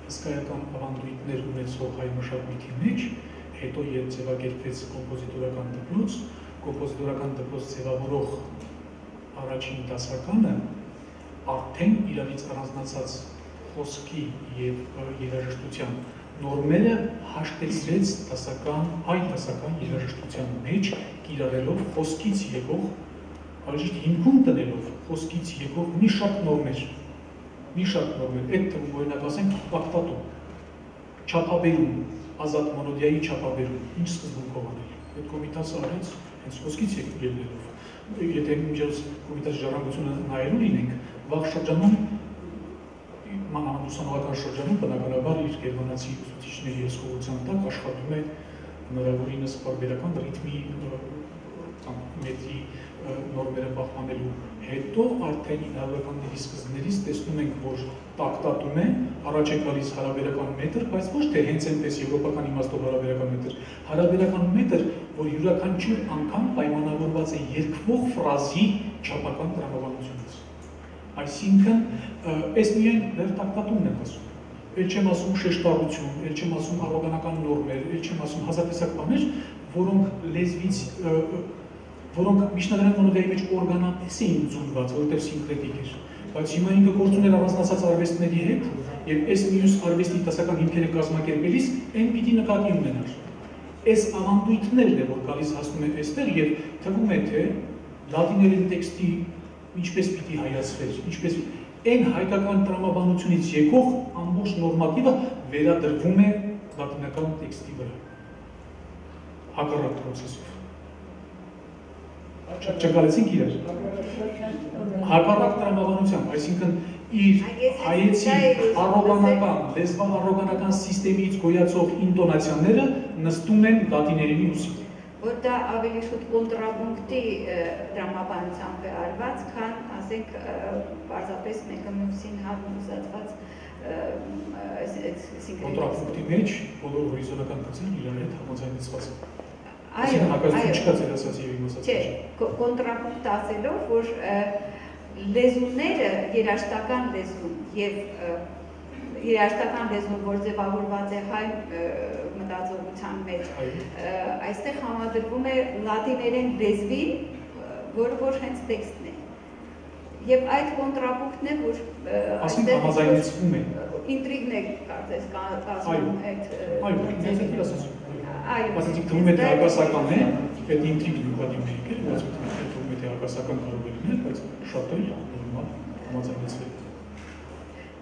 հսկայական ավանդույթներ ունեցող հայ մշակույթի մեջ հետո երբ ձևակերպվեց կոմպոզիտորական դպրոց, կոմպոզիտորական դպրոց ձևավորող առաջին դասականը արդեն իրարից առանձնացած խոսքի եւ երաժշտության նորմերը հաշտեցրեց դասական, հայ դասական երաժշտության մեջ կիրառելով խոսքից եկող, այժմ հիմքում տնելով խոսքից եկող մի շարք նորմեր, մի շարք նորմեր, այդ թվում օրինակ ասենք պակտատում, չափաբերում, ազատ մոնոդիայի չափաբերում, ինչ սկզբունքով անել։ Այդ կոմիտասը արեց հենց խոսքից եկելով եթե միջոց կոմիտեի ժառանգությունը նայելու լինենք, վաղ շրջանում մանավանդ շրջանում բնականաբար իր գերմանացի ուսուցիչների հսկողության տակ աշխատում է հնարավորինս բարբերական ռիթմի մետրի նորմերը պահպանելու հետո արդեն 900-ականների սկզբներից տեսնում ենք, որ տակտատում է, առաջ է գալիս հարաբերական մետր, բայց ոչ թե հենց այնպես եվրոպական իմաստով հարաբերական մետր, հարաբերական մետր, որ յուրաքանչյուր անգամ պայմանավորված է երկվող ֆրազի չափական տրամաբանությունից։ Այսինքն, այս միայն վերտակտատումն եմ ասում։ Էլ չեմ ասում շեշտարություն, էլ չեմ ասում առողանական նորմեր, էլ չեմ ասում հազատեսակ բաներ, որոնք լեզվից որոնք միջնադարյան մոնոդիայի մեջ օրգանապես էին ձուլված, որովհետև սինկրետիկ էր։ Բայց հիմա ինքը գործ ուներ առանձնացած արվեստների հետ, եւ այս մյուս արվեստի դասական հիմքերը կազմակերպելիս այն պիտի նկատի ունենար։ Այս ավանդույթներն է, որ գալիս հասնում է այստեղ եւ թվում է թե լատիներեն տեքստի ինչպես պիտի հայացվեր, ինչպես այն հայկական տրամաբանությունից եկող ամբողջ նորմատիվը վերադրվում է լատինական տեքստի վրա։ Հակառակ process-ով չգալեցինք իրար։ Հակառակ տրամաբանությամբ, այսինքն իր հայեցի առոգանական, լեզվան առոգանական սիստեմից գոյացող ինտոնացիաները նստում են լատիներենի ուսին որ դա ավելի շուտ կոնտրապունկտի դրամաբանությամբ է արված, քան ասենք պարզապես մեկը մյուսին այսինքն կոնտրակտի մեջ բոլոր հորիզոնական գծերն իրար հետ համաձայնեցված են։ Այո, այո, չկա ձեր ասած եւ իմ ասած։ Չէ, կոնտրակտ ասելով, որ լեզուները երաշտական լեզուն եւ երաշտական լեզուն, որ ձևավորված է հայ մտածողության մեջ, այստեղ համադրվում է լատիներեն լեզվին, որը որ հենց տեքստն է։ Եվ այդ կոնտրապունկտն է, որ այստեղ համաձայնեցվում է։ Ինտրիգն է կարծես կազմում այդ Այո, ես ասում Այո, ասեցիք թվում է թե հակասական է, այդ ինտրիգն ուղղակի մեկ է, բայց թվում է թե հակասական կարող է լինել, բայց շատ էլ նորմալ համաձայնեցվել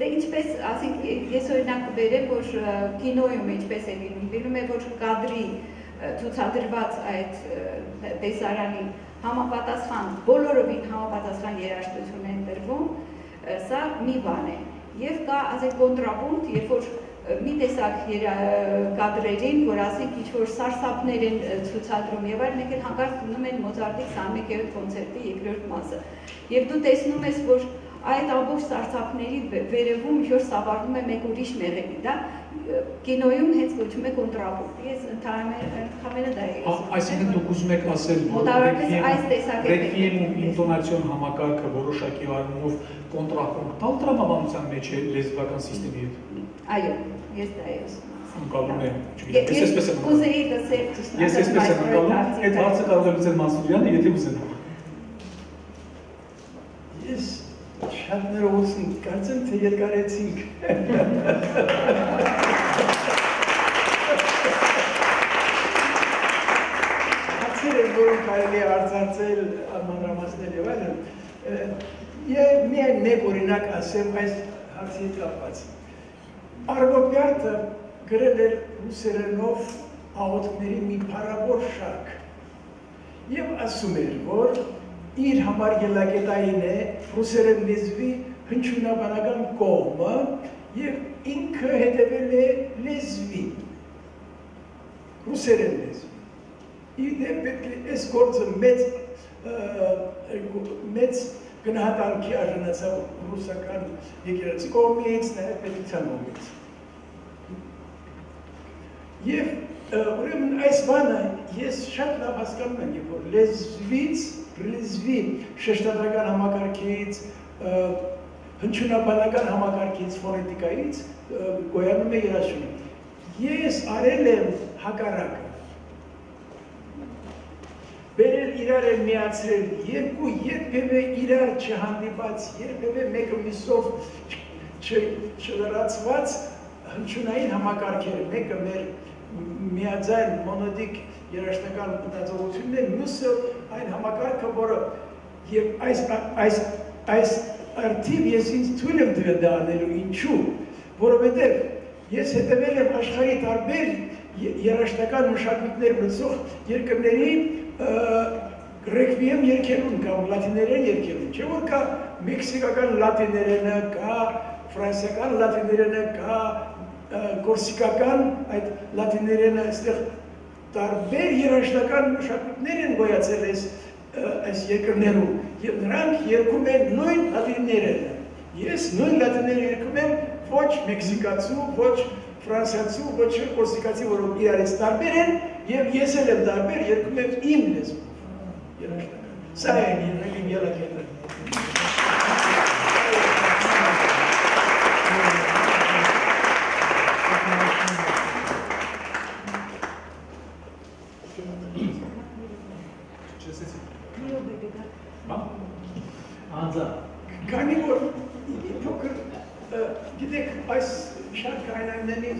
Դե ինչպես, ասենք, ես օրինակ կբերեմ, որ կինոյում ինչպես է լինում, լինում է, որ կադրի ցուցադրված այդ տեսարանի համապատասխան, բոլորովին համապատասխան երաժշտություն է ընտրվում, սա մի բան է։ Եվ կա, ասենք, կոնտրապունկտ, երբ որ մի տեսակ կադրերին, որ ասենք ինչ որ սարսափներ են ցուցադրում եւ այլ, մեկ էլ հանկարծ գնում են Մոզարտի 21-րդ կոնցերտի երկրորդ մասը։ Եւ դու տեսնում ես, որ այդ ամբողջ սարսափների վերևում ինչ որ սավառնում է մեկ ուրիշ մեղեդի, դա կինոյում հենց կոչվում է կոնտրապունկտ։ Ես ընդհանրապես դա եմ։ Այսինքն դուք ուզում եք ասել, որ այս տեսակետը ռեքվիեմում ինտոնացիոն համակարգը որոշակի առումով կոնտրապունկտ տալ տրամաբանության մեջ է լեզվական համակարգի հետ։ Այո, ես դա եմ ասում ընկալում է, չգիտեմ, ես այսպես եմ ընկալում։ Ես այսպես եմ ընկալում, այդ հարցը կարող է լուծել Մասուրյանը, եթե ուզենա։ Ես Շատ ներողություն, կարծեմ թե երկարեցինք։ որոնք կարելի է արձարծել, մանրամասնել եւ այլն, եւ միայն մեկ օրինակ ասեմ այս հարցի հետ կապված։ Արվոպյատը գրել էր ռուսերենով աղոթքների մի փառավոր շարք եւ ասում էր, որ իր համար ելակետային է ռուսերեն լեզվի հնչյունաբանական կողմը եւ ինքը հետևել է լեզվի ռուսերեն լեզվի իդե պետք է այս գործը մեծ մեծ գնահատանքի արժանացավ ռուսական եկեղեցի կողմից, նաև պետության կողմից։ Եվ ուրեմն այս բանը ես շատ լավ հասկանում եմ, որ լեզվից լեզվի շեշտադրական համակարգից, հնչյունաբանական համակարգից, ֆոնետիկայից գոյանում է երաշունը։ Ես արել եմ հակառակը։ Բերել իրար եմ միացրել երկու երբևէ իրար չհանդիպած, երբևէ մեկը միսով չլրացված հնչյունային համակարգեր, մեկը մեր միաձայն մոնոդիկ երաշտական մտածողությունն է, մյուսը այն համակարգը, որը եւ այս այս այս արդիվ ես ինձ թույլ եմ տվել դա անելու ինչու, որովհետեւ ես հետևել եմ աշխարհի տարբեր երաշտական մշակույթներ մտցող երկրների ռեկվիեմ երկերուն կամ լատիներեն երկերուն, չէ՞ որ կա մեքսիկական լատիներենը, կա ֆրանսիական լատիներենը, կա կորսիկական այդ լատիներենը այստեղ տարբեր երաշտական մշակույթներ են գոյացել այս այս երկրներում եւ նրանք երկում են նույն լատինները ես նույն լատիները երկում եմ ոչ մեքսիկացու ոչ ֆրանսիացու ոչ կորսիկացի որոնք իրարից տարբեր են եւ ես էլ եմ տարբեր երկում եմ իմ լեզվով երաշտական սա է իմ ելակետը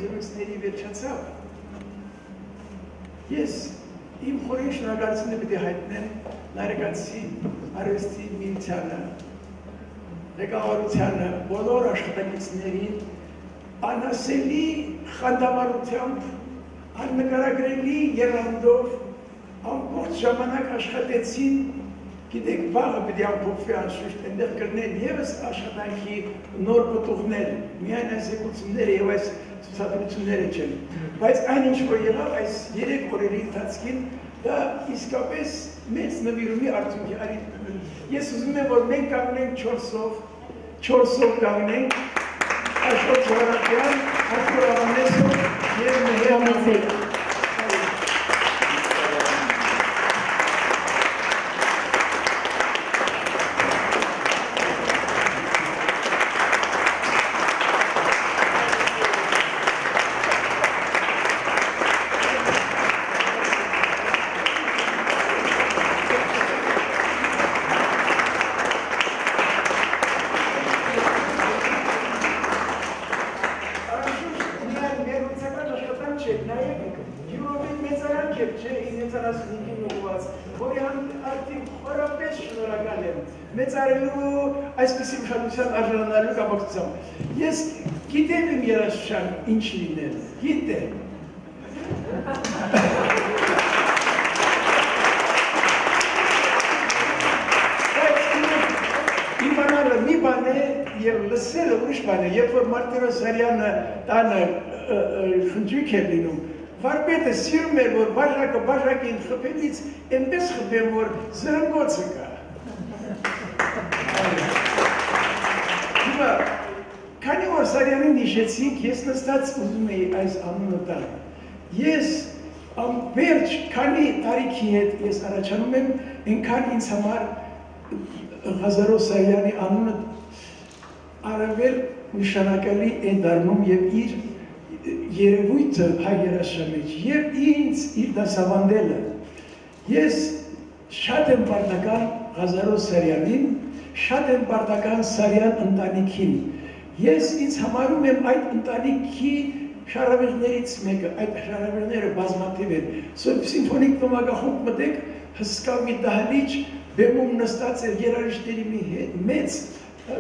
զրույցների վերջացավ, ես իմ խորին շնորհակալությունը պետք է հայտնեմ Նարեկացի արվեստի միությանը, ղեկավարությանը, բոլոր աշխատակիցներին անասելի խանդամարությամբ, աննկարագրելի երանդով ամբողջ ժամանակ աշխատեցին Գիտեք, վաղը պիտի ամփոփվի անշուշտ, այնտեղ կրնեն եւս աշխատանքի նոր պտուղներ, միայն այս եկուցումները եւ այս ցուցադրությունները չեն։ Բայց այն ինչ որ եղավ այս 3 օրերի ընթացքին, դա իսկապես մեծ նվիրումի արդյունքի արի ես ուզում եմ որ մենք կանգնենք 4-ով 4-ով կանգնենք Աշխոտ Ժողովրդյան, Արտուր Ավանեսով եւ Մեհեր մեծարելու այսպիսի ուշադրության արժանանալու կապակցությամբ։ Ես գիտեմ իմ երաշխան ինչ լինել, գիտեմ։ Իմանալը մի բան է եւ լսելը ուրիշ բան է, երբ որ Մարտիրոսարյանը տանը խնջույք է լինում, վարպետը սիրում էր, որ բաժակը բաժակին խփելից այնպես խփեմ, որ զրնգոցը կա։ Հիմա Սարյանին հիշեցինք, ես նստած ուզում էի այս անունը տալ։ Ես ամբերջ քանի տարիքի հետ ես առաջանում եմ, այնքան ինձ համար Ղազարո Սարյանի անունը առավել նշանակալի է դառնում եւ իր երևույթը հայ երաշամեջ եւ ինձ իր դասավանդելը ես շատ եմ պարտական Ղազարո Սարյանին շատ եմ պարտական Սարյան ընտանիքին։ Ես ինձ համարում եմ այդ ընտանիքի շարավերներից մեկը, այդ շարավերները բազմաթիվ են։ Սիմֆոնիկ նոմագախումբ մտեք հսկա մի դահլիճ բեմում նստած էր երաժիշտերի մի մեծ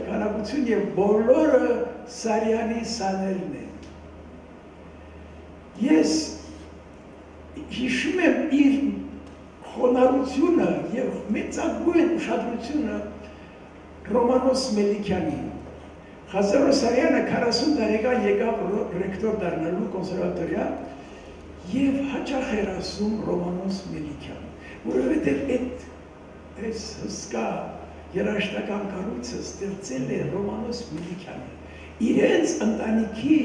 քանակություն եւ բոլորը Սարյանի սաներն են։ Ես հիշում եմ իր խոնարհությունը եւ մեծագույն ուշադրությունը Ռոմանոս Մելիքյանին։ Ղազարո Սարյանը 40 տարեկան եկավ ռեկտոր դառնալու կոնսերվատորիա եւ հաճախ էր ասում Ռոմանոս Մելիքյան, որովհետեւ այդ այս հսկա երաշտական կառույցը ստեղծել է Ռոմանոս Մելիքյանը։ Իրենց ընտանիքի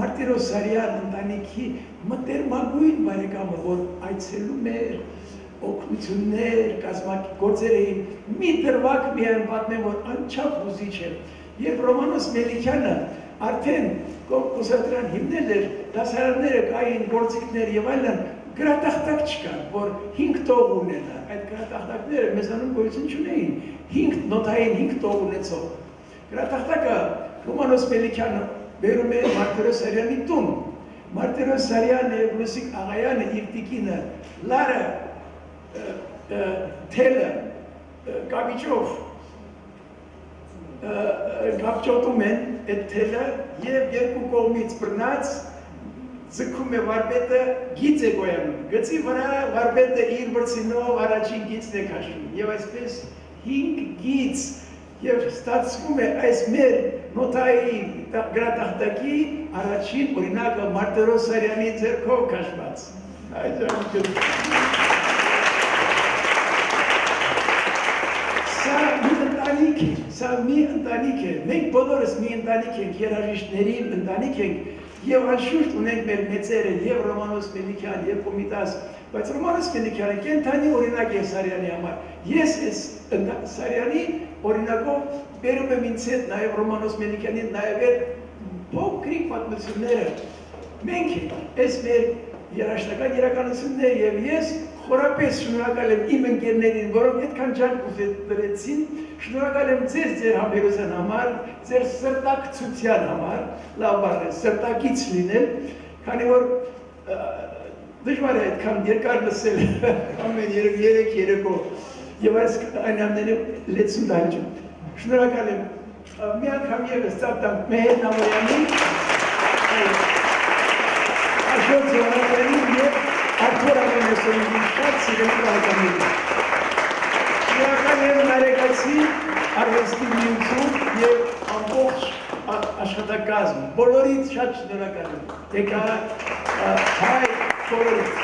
Մարտիրոսարյան ընտանիքի մտերմագույն բարեկամը, որ այցելում էր օգնություններ, կազմակի գործեր էին, մի դրվակ միայն պատմեմ, որ անչափ հուզիչ է։ Երբ Ռոմանոս Մելիքյանը արդեն կոնսերվատորիան հիմնել էր, դասարանները կային, գործիքներ եւ այլն, գրատախտակ չկար, որ 5 տող ունենա։ Այդ գրատախտակները մեզանում գոյություն չունեին։ 5 նոտային 5 տող ունեցող։ Գրատախտակը Ռոմանոս Մելիքյանը բերում է Մարտիրոս Սարյանի տուն։ Մարտիրոս Սարյանը եւ Լուսիկ Աղայանը իր տիկինը Լարը թելը կավիճով կապճոտում են այդ թելը և երկու կողմից բրնած ձգում է վարպետը գիծ է գոյանում, գծի վրա վարպետը իր բրցինով առաջին գիծն է կաշում և այսպես հինգ գիծ և ստացվում է այս մեր նոտայի գրատախտակի առաջին օրինակը Մարտերոսարյանի ձերքով կաշված։ Այդ ժամանակ ընտանիք է, սա մի ընտանիք է, մենք բոլորս մի ընտանիք ենք, երաժիշտների ընտանիք ենք, եւ անշուշտ ունենք մեր մեծերը, եւ Ռոմանոս Մելիքյան, եւ Կոմիտաս, բայց Ռոմանոս Մելիքյանը կենթանի օրինակ է Սարյանի համար։ Ես այս Սարյանի օրինակով բերում եմ ինձ հետ նաեւ Ռոմանոս Մելիքյանի նաեւ այդ փոքրիկ պատմությունները։ Մենք ենք, այս մեր երաշտական իրականությունն է եւ ես խորապես շնորհակալ եմ իմ ընկերներին, որոնք այդքան ջանք ուզեցին, շնորհակալ եմ ձեր ձեր համերության համար, ձեր սրտակցության համար, լավ բառ է, սրտակից լինել, քանի որ դժվար է այդքան երկար լսել ամեն երեք երեք երեկո եւ այս այնամները լեցուն դալջում։ Շնորհակալ եմ։ Մի անգամ եւս ծապտամ Մեհեր Նամոյանին, Աշոտ Զորականին Ամենեսոնին շատ սիրելի հայտանիք։ Շնորհակալ եմ Նարեկացի արվեստի միություն եւ ամբողջ աշխատակազմ։ Բոլորից շատ շնորհակալ եմ։ Եկա հայ բոլորից